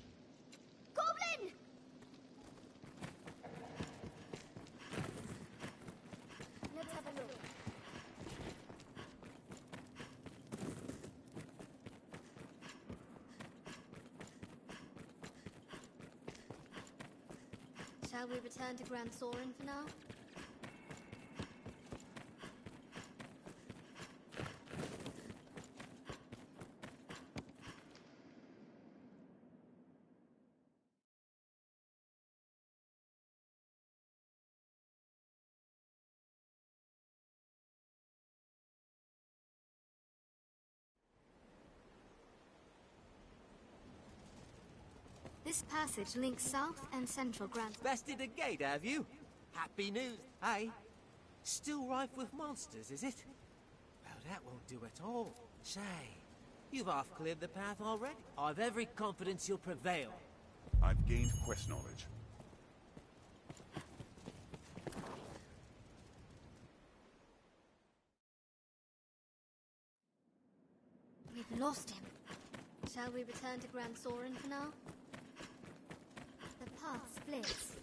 Speaker 11: Goblin! Let's have a look.
Speaker 1: Shall we return to Gran Soren for now? This passage links south and central Grand.
Speaker 13: Bested a gate, have you? Happy news, hey? Still rife with monsters, is it? Well, that won't do at all. Say, you've half cleared the path already. I've every confidence you'll prevail.
Speaker 12: I've gained quest knowledge.
Speaker 1: We've lost him. Shall we return to Gran Soren for now? Path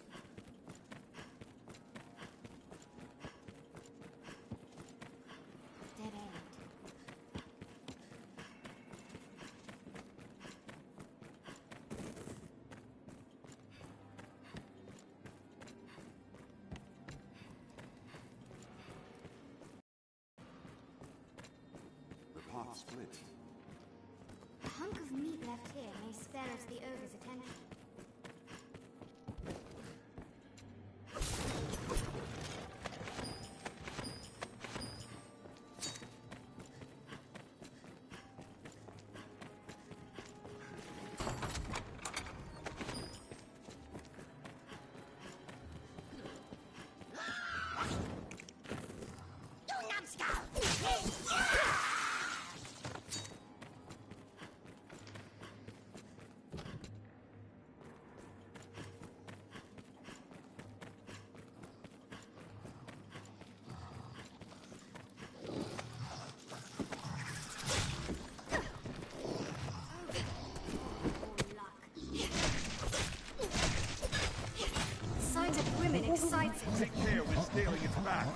Speaker 12: Take care with scaling its back.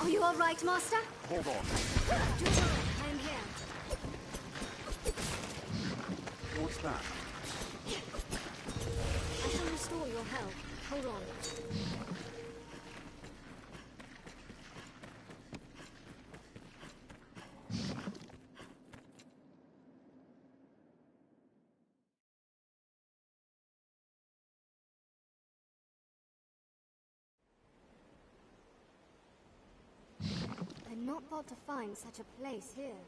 Speaker 1: Are you all right, Master? Hold on. Thought to find such a place here.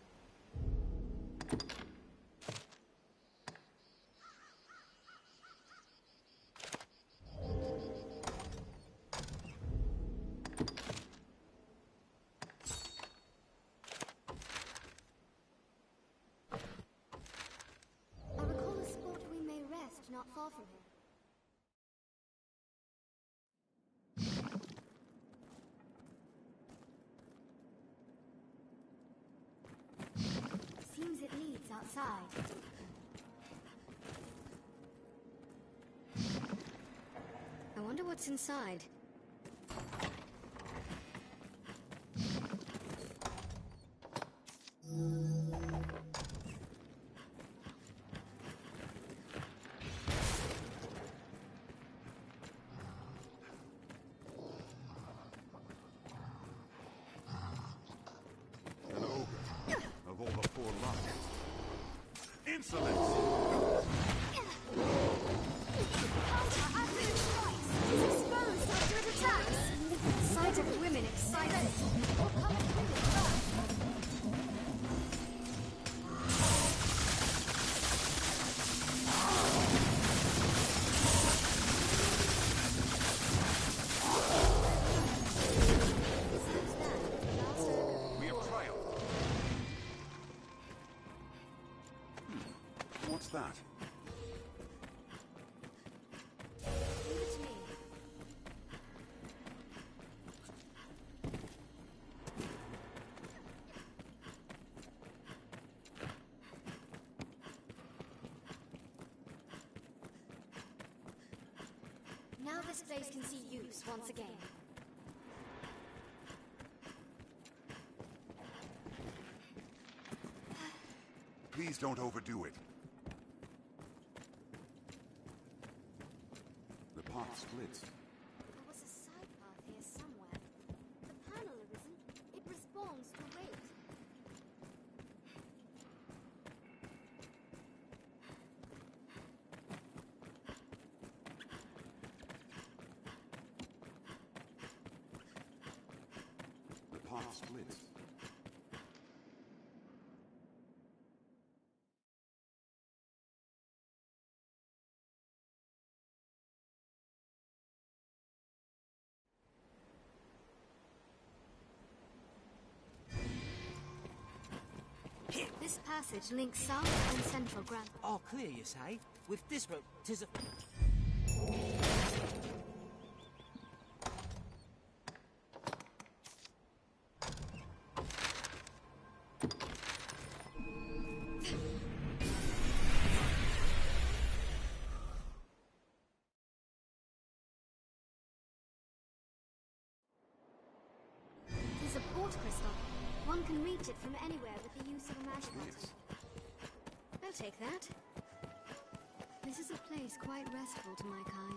Speaker 1: I wonder what's inside. This place can see use once again.
Speaker 12: Please don't overdo it. The path splits.
Speaker 1: There was a side path here somewhere. The panel arisen. It responds to weight.
Speaker 12: Path.
Speaker 1: This passage links south and central Grand.
Speaker 15: All clear, you say? With this rope, tis a...
Speaker 1: quite restful to my kind.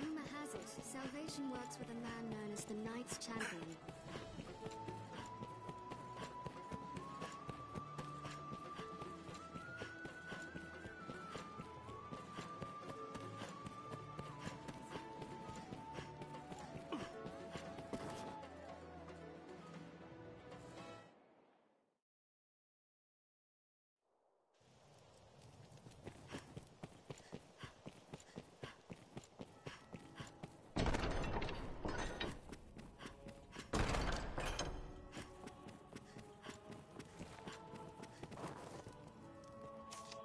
Speaker 1: Rumor has it, Salvation works with a man known as the Knights Champion.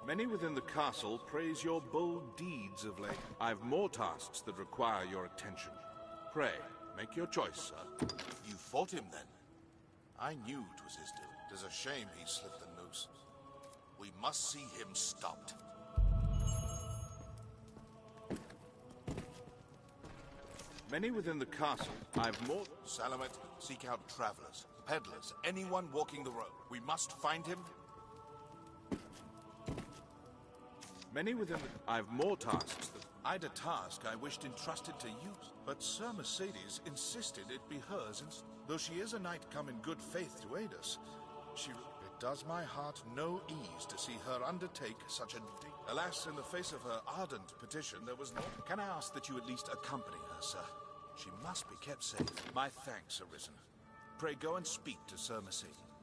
Speaker 9: Many within the castle praise your bold deeds of late. I've more tasks that require your attention. Pray, Make your choice, sir.
Speaker 25: You fought him then? I knew it was his doing. It is a shame he slipped the noose. We must see him stopped.
Speaker 9: Many within the castle. I've more...
Speaker 25: Salomet, seek out travelers, peddlers, anyone walking the road. We must find him.
Speaker 9: Many within the... I've more tasks that... I'd a task I wished entrusted to you, but Sir Mercedes insisted it be hers, and though she is a knight come in good faith to aid us, she... It does my heart no ease to see her undertake such a... Alas, in the face of her ardent petition, there was no... Can I ask that you at least accompany her, sir? She must be kept safe. My thanks, Arisen. Pray go and speak to Sir Mercedes.